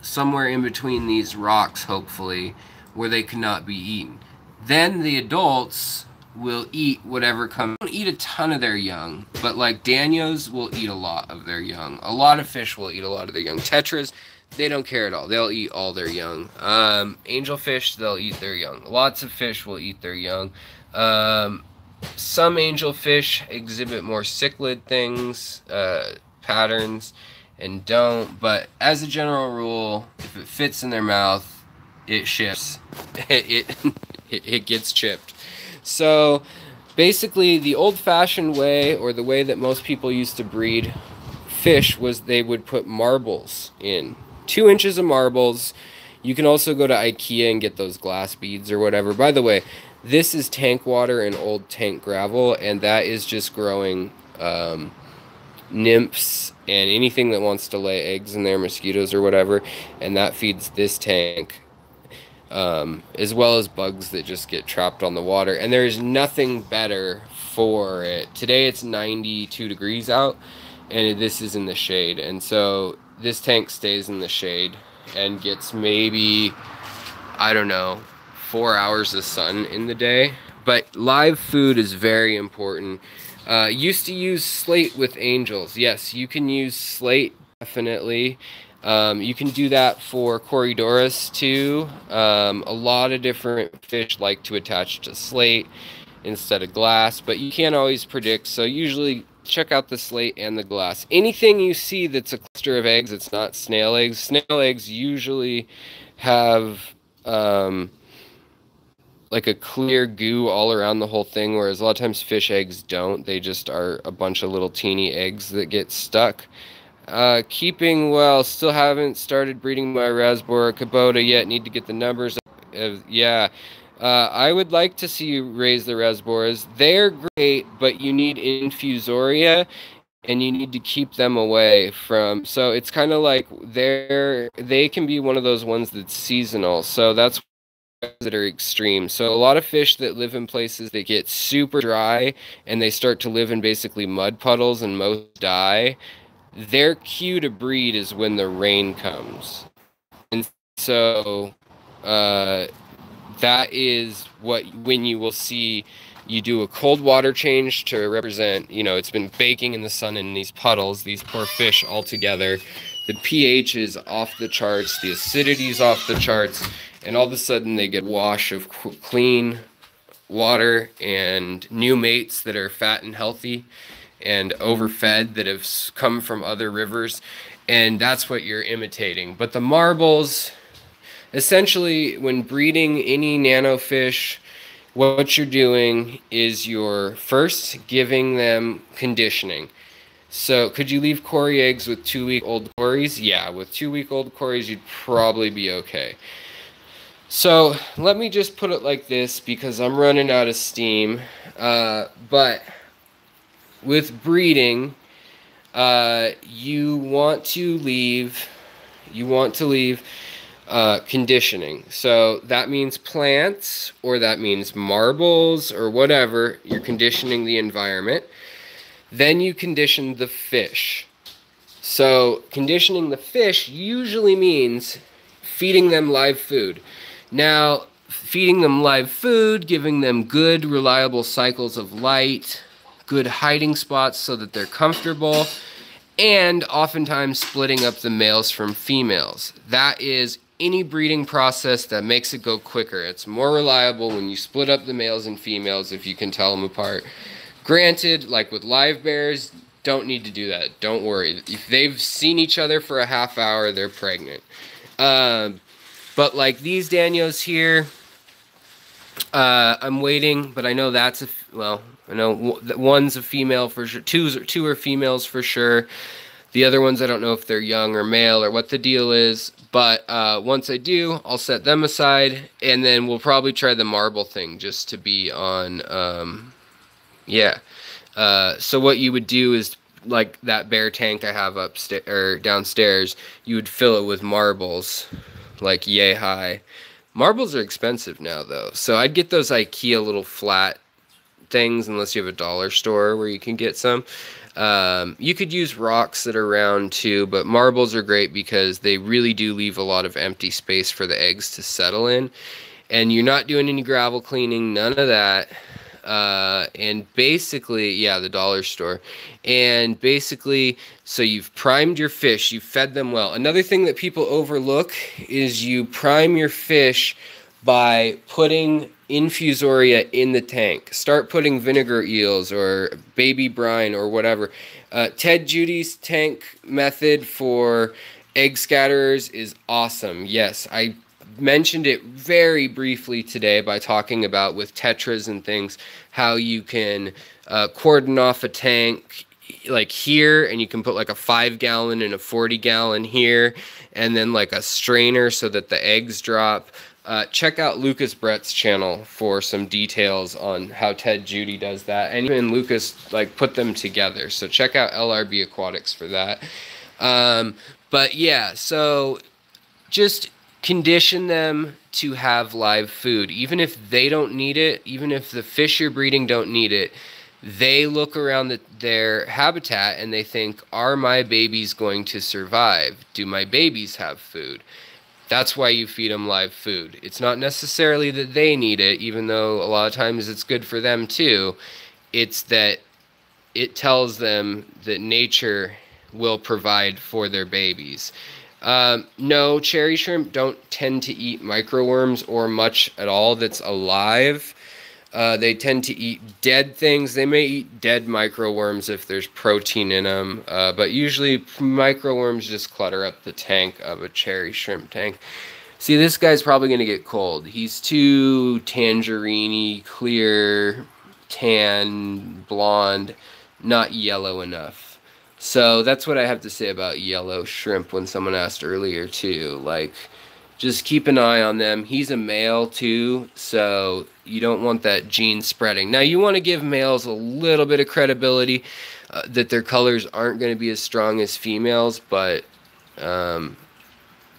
somewhere in between these rocks, hopefully, where they cannot be eaten. Then the adults will eat whatever comes. Don't eat a ton of their young, but like Danios will eat a lot of their young. A lot of fish will eat a lot of their young. Tetras, they don't care at all. They'll eat all their young. Um, angelfish, they'll eat their young. Lots of fish will eat their young. Um, some angelfish exhibit more cichlid things, uh, patterns, and don't. But as a general rule, if it fits in their mouth, it ships. It, it, it gets chipped. So basically, the old fashioned way, or the way that most people used to breed fish, was they would put marbles in. Two inches of marbles. You can also go to IKEA and get those glass beads or whatever. By the way, this is tank water and old tank gravel, and that is just growing um, nymphs and anything that wants to lay eggs in there, mosquitoes or whatever, and that feeds this tank um, as well as bugs that just get trapped on the water. And there's nothing better for it. Today it's 92 degrees out, and this is in the shade. And so this tank stays in the shade and gets maybe, I don't know, four hours of sun in the day. But live food is very important. Uh, used to use slate with angels. Yes, you can use slate definitely. Um, you can do that for Corydoras too. Um, a lot of different fish like to attach to slate instead of glass, but you can't always predict. So usually check out the slate and the glass. Anything you see that's a cluster of eggs, it's not snail eggs. Snail eggs usually have um, like a clear goo all around the whole thing, whereas a lot of times fish eggs don't. They just are a bunch of little teeny eggs that get stuck. Uh, keeping well, still haven't started breeding my Rasbora Kubota yet. Need to get the numbers. Uh, yeah. Uh, I would like to see you raise the Rasboras. They're great, but you need infusoria and you need to keep them away from so it's kind of like they're they can be one of those ones that's seasonal so that's that are extreme so a lot of fish that live in places that get super dry and they start to live in basically mud puddles and most die their cue to breed is when the rain comes. And so uh that is what when you will see you do a cold water change to represent you know it's been baking in the sun in these puddles these poor fish all together. The ph is off the charts the acidity is off the charts and all of a sudden they get wash of clean water and new mates that are fat and healthy and overfed that have come from other rivers and that's what you're imitating. But the marbles essentially when breeding any nanofish what you're doing is you're first giving them conditioning. So could you leave cory eggs with two week old cories yeah with two week old cories you'd probably be okay. So let me just put it like this because i'm running out of steam uh, but with breeding uh, you want to leave you want to leave uh, conditioning. So that means plants or that means marbles or whatever. You're conditioning the environment. Then you condition the fish. So conditioning the fish usually means feeding them live food. Now, feeding them live food, giving them good, reliable cycles of light, good hiding spots so that they're comfortable, and oftentimes splitting up the males from females. That is any breeding process that makes it go quicker. It's more reliable when you split up the males and females if you can tell them apart. Granted, like with live bears, don't need to do that. Don't worry. If they've seen each other for a half hour, they're pregnant. Um, but like these Danios here, uh, I'm waiting, but I know that's a well. I know one's a female for sure. Two's two are females for sure. The other ones, I don't know if they're young or male or what the deal is. But uh, once I do, I'll set them aside, and then we'll probably try the marble thing just to be on. Um, yeah. Uh, so what you would do is like that bear tank I have upstairs or downstairs. You would fill it with marbles, like yay high. Marbles are expensive now though, so I'd get those IKEA little flat things unless you have a dollar store where you can get some. Um, you could use rocks that are round too, but marbles are great because they really do leave a lot of empty space for the eggs to settle in. And you're not doing any gravel cleaning, none of that. Uh, and basically, yeah, the dollar store. And basically, so you've primed your fish, you've fed them well. Another thing that people overlook is you prime your fish by putting infusoria in the tank. Start putting vinegar eels or baby brine or whatever. Uh, Ted Judy's tank method for egg scatterers is awesome. Yes, I mentioned it very briefly today by talking about with tetras and things how you can uh, cordon off a tank like here and you can put like a five gallon and a 40 gallon here and then like a strainer so that the eggs drop uh, check out Lucas Bretz channel for some details on how Ted Judy does that, and even Lucas like put them together. So check out LRB Aquatics for that. Um, but yeah, so just condition them to have live food, even if they don't need it, even if the fish you're breeding don't need it. They look around the, their habitat and they think, "Are my babies going to survive? Do my babies have food?" That's why you feed them live food. It's not necessarily that they need it, even though a lot of times it's good for them too. It's that it tells them that nature will provide for their babies. Um, no, cherry shrimp don't tend to eat microworms or much at all that's alive. Uh, they tend to eat dead things. They may eat dead microworms if there's protein in them, uh, but usually microworms just clutter up the tank of a cherry shrimp tank. See, this guy's probably going to get cold. He's too tangerine clear, tan, blonde, not yellow enough. So that's what I have to say about yellow shrimp when someone asked earlier, too. Like, just keep an eye on them. He's a male too, so you don't want that gene spreading. Now, you want to give males a little bit of credibility uh, that their colors aren't going to be as strong as females, but um,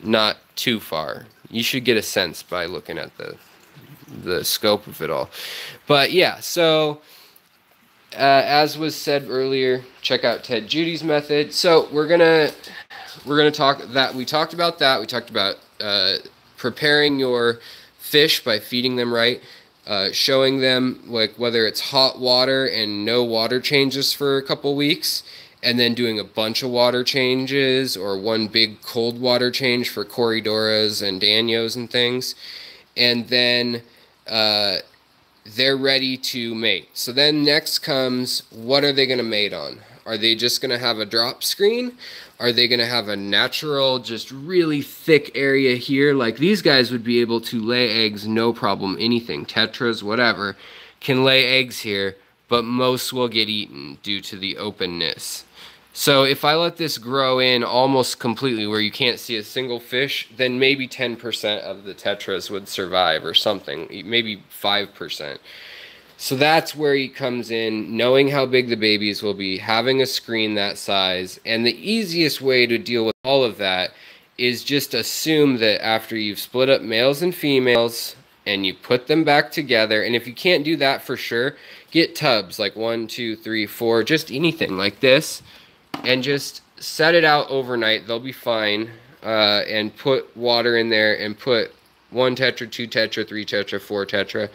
not too far. You should get a sense by looking at the the scope of it all. But yeah, so uh, as was said earlier, check out Ted Judy's method. So we're gonna we're gonna talk that we talked about that. We talked about uh, preparing your fish by feeding them right, uh, showing them like whether it's hot water and no water changes for a couple weeks, and then doing a bunch of water changes or one big cold water change for Corydoras and Danios and things, and then uh, they're ready to mate. So then next comes what are they going to mate on? Are they just going to have a drop screen? Are they going to have a natural, just really thick area here? Like these guys would be able to lay eggs no problem. Anything, tetras, whatever, can lay eggs here, but most will get eaten due to the openness. So if I let this grow in almost completely where you can't see a single fish, then maybe 10% of the tetras would survive or something, maybe 5%. So that's where he comes in, knowing how big the babies will be, having a screen that size, and the easiest way to deal with all of that is just assume that after you've split up males and females and you put them back together, and if you can't do that for sure, get tubs like one, two, three, four, just anything like this, and just set it out overnight. They'll be fine. Uh, and put water in there and put one tetra, two tetra, three tetra, four tetra,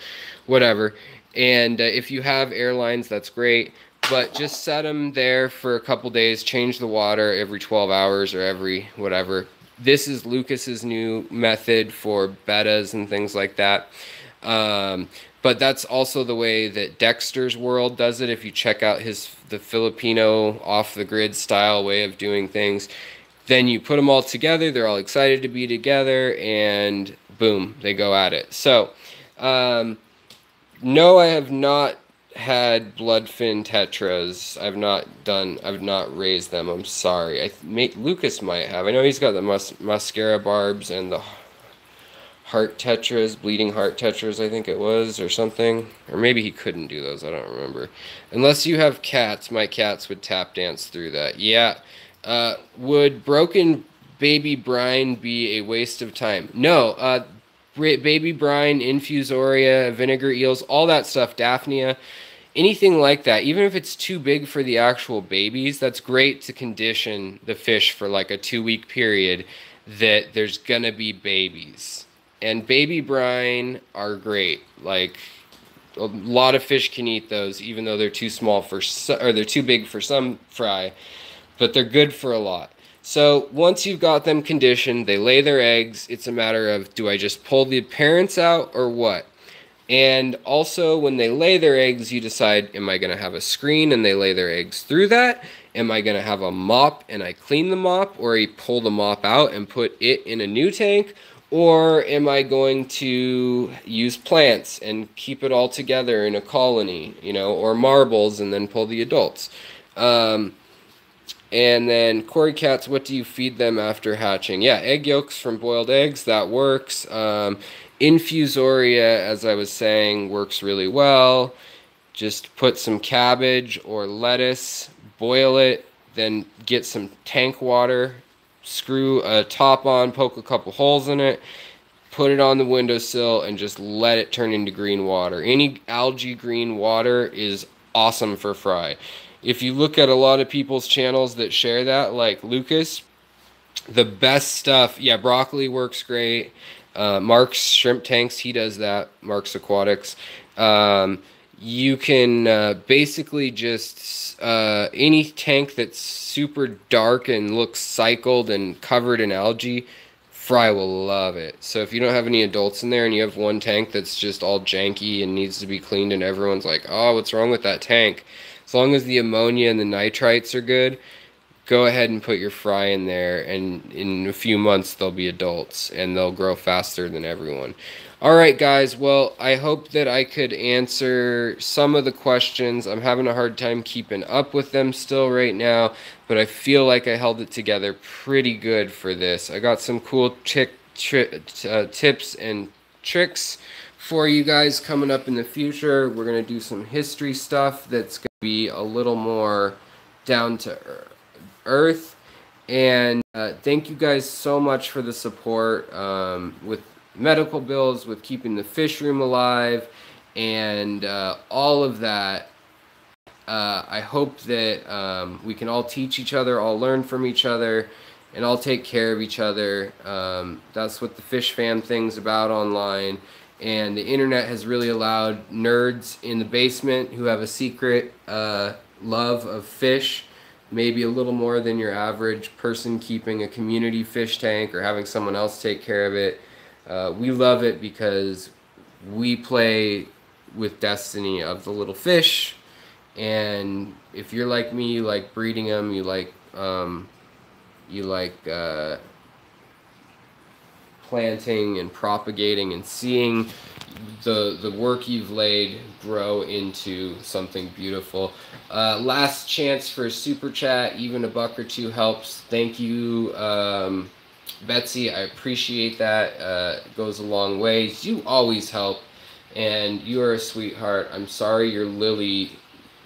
whatever and uh, if you have airlines, that's great. But just set them there for a couple days. Change the water every 12 hours or every whatever. This is Lucas's new method for bettas and things like that. Um, but that's also the way that Dexter's World does it. If you check out his the Filipino off the grid style way of doing things, then you put them all together. They're all excited to be together, and boom, they go at it. So. Um, no, I have not had bloodfin tetras. I've not done. I've not raised them. I'm sorry. I make Lucas might have. I know he's got the mus- mascara barbs and the heart tetras, bleeding heart tetras. I think it was or something. Or maybe he couldn't do those. I don't remember. Unless you have cats, my cats would tap dance through that. Yeah. Uh, would broken baby brine be a waste of time? No. Uh, baby brine, infusoria, vinegar eels, all that stuff, Daphnia, anything like that, even if it's too big for the actual babies, that's great to condition the fish for like a two week period that there's gonna be babies. And baby brine are great. Like a lot of fish can eat those, even though they're too small for or they're too big for some fry, but they're good for a lot. So once you've got them conditioned, they lay their eggs. It's a matter of do I just pull the parents out or what? And also, when they lay their eggs, you decide am I going to have a screen and they lay their eggs through that? Am I going to have a mop and I clean the mop or I pull the mop out and put it in a new tank? Or am I going to use plants and keep it all together in a colony, you know, or marbles and then pull the adults? Um, and then Cory cats, what do you feed them after hatching? Yeah, egg yolks from boiled eggs, that works. Um, infusoria, as I was saying, works really well. Just put some cabbage or lettuce, boil it, then get some tank water, screw a top on, poke a couple holes in it, put it on the windowsill, and just let it turn into green water. Any algae green water is awesome for fry if you look at a lot of people's channels that share that, like Lucas, the best stuff, yeah, broccoli works great. Uh, Mark's shrimp tanks, he does that. Mark's Aquatics. Um, you can uh, basically just uh, any tank that's super dark and looks cycled and covered in algae, Fry will love it. So if you don't have any adults in there and you have one tank that's just all janky and needs to be cleaned and everyone's like, oh, what's wrong with that tank? As long as the ammonia and the nitrites are good, go ahead and put your fry in there and in a few months they'll be adults and they'll grow faster than everyone. All right, guys. Well, I hope that I could answer some of the questions. I'm having a hard time keeping up with them still right now, but I feel like I held it together pretty good for this. I got some cool uh, tips and tricks for you guys coming up in the future. We're going to do some history stuff that's going to be a little more down to earth. And uh, thank you guys so much for the support um, with medical bills, with keeping the fish room alive, and uh, all of that. Uh, I hope that um, we can all teach each other, all learn from each other, and all take care of each other. Um, that's what the Fish Fam thing's about online. And the internet has really allowed nerds in the basement who have a secret uh, love of fish, maybe a little more than your average person keeping a community fish tank or having someone else take care of it. Uh, we love it because we play with destiny of the little fish. And if you're like me you like breeding them you like um, you like uh, planting and propagating and seeing the the work you've laid grow into something beautiful. Uh, last chance for a super chat, even a buck or two helps. Thank you. Um, Betsy, I appreciate that. Uh, goes a long way. You always help, and you are a sweetheart. I'm sorry your lily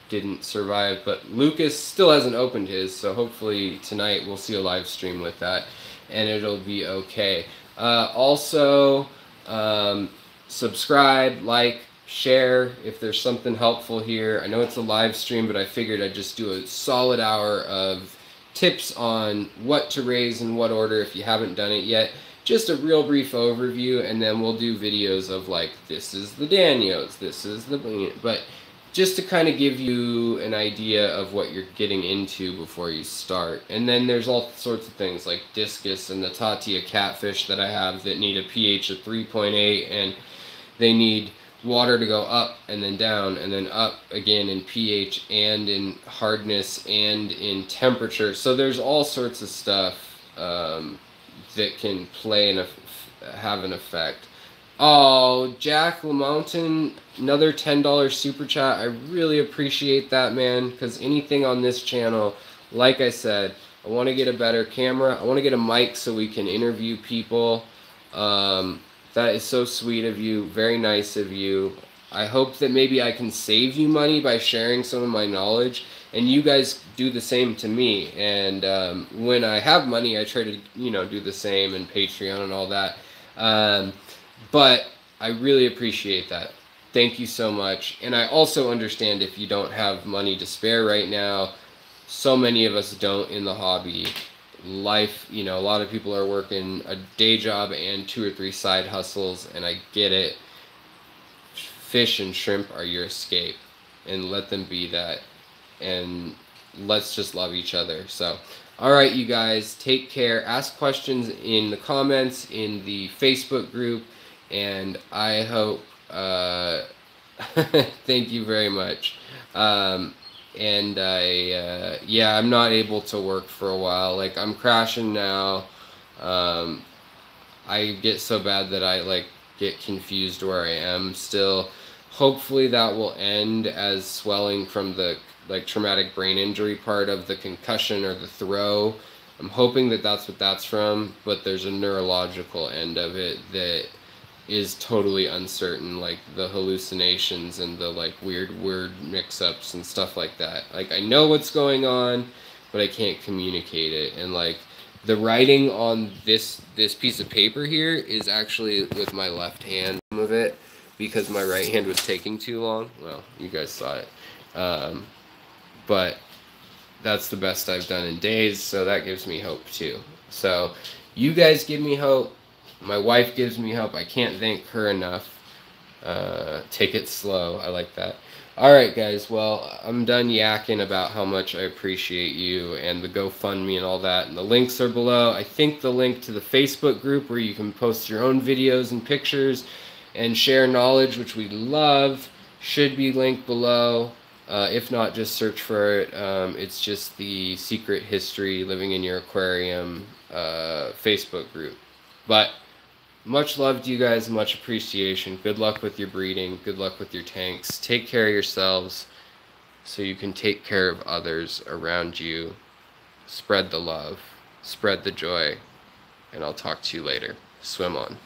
didn't survive, but Lucas still hasn't opened his, so hopefully tonight we'll see a live stream with that, and it'll be okay. Uh, also, um, subscribe, like, share if there's something helpful here. I know it's a live stream, but I figured I'd just do a solid hour of tips on what to raise in what order if you haven't done it yet. Just a real brief overview, and then we'll do videos of like, this is the Danios, this is the, but just to kind of give you an idea of what you're getting into before you start. And then there's all sorts of things like discus and the Tatia catfish that I have that need a pH of 3.8 and they need water to go up and then down and then up again in pH and in hardness and in temperature. So there's all sorts of stuff um, that can play and have an effect. Oh, Jack LaMountain, another $10 super chat. I really appreciate that, man, because anything on this channel, like I said, I want to get a better camera. I want to get a mic so we can interview people. Um, that is so sweet of you. Very nice of you. I hope that maybe I can save you money by sharing some of my knowledge, and you guys do the same to me. And um, when I have money, I try to you know do the same and Patreon and all that. Um, but I really appreciate that. Thank you so much. And I also understand if you don't have money to spare right now. So many of us don't in the hobby life, you know, a lot of people are working a day job and two or three side hustles, and I get it. Fish and shrimp are your escape, and let them be that. And let's just love each other. So, all right, you guys, take care. Ask questions in the comments in the Facebook group, and I hope. Uh, thank you very much. Um, and I uh, yeah I'm not able to work for a while. Like I'm crashing now. Um, I get so bad that I like get confused where I am still. Hopefully that will end as swelling from the like traumatic brain injury part of the concussion or the throw. I'm hoping that that's what that's from, but there's a neurological end of it that is totally uncertain like the hallucinations and the like weird word mix-ups and stuff like that. Like i know what's going on but i can't communicate it. And like the writing on this this piece of paper here is actually with my left hand of it because my right hand was taking too long. Well you guys saw it. Um, but that's the best i've done in days so that gives me hope too. So you guys give me hope my wife gives me help. I can't thank her enough. Uh, take it slow. I like that. All right, guys. Well, I'm done yakking about how much I appreciate you and the GoFundMe and all that. And the links are below. I think the link to the Facebook group where you can post your own videos and pictures and share knowledge, which we love, should be linked below. Uh, if not, just search for it. Um, it's just the Secret History Living in Your Aquarium uh, Facebook group. But much love to you guys, much appreciation. Good luck with your breeding. Good luck with your tanks. Take care of yourselves so you can take care of others around you. Spread the love, spread the joy, and I'll talk to you later. Swim on.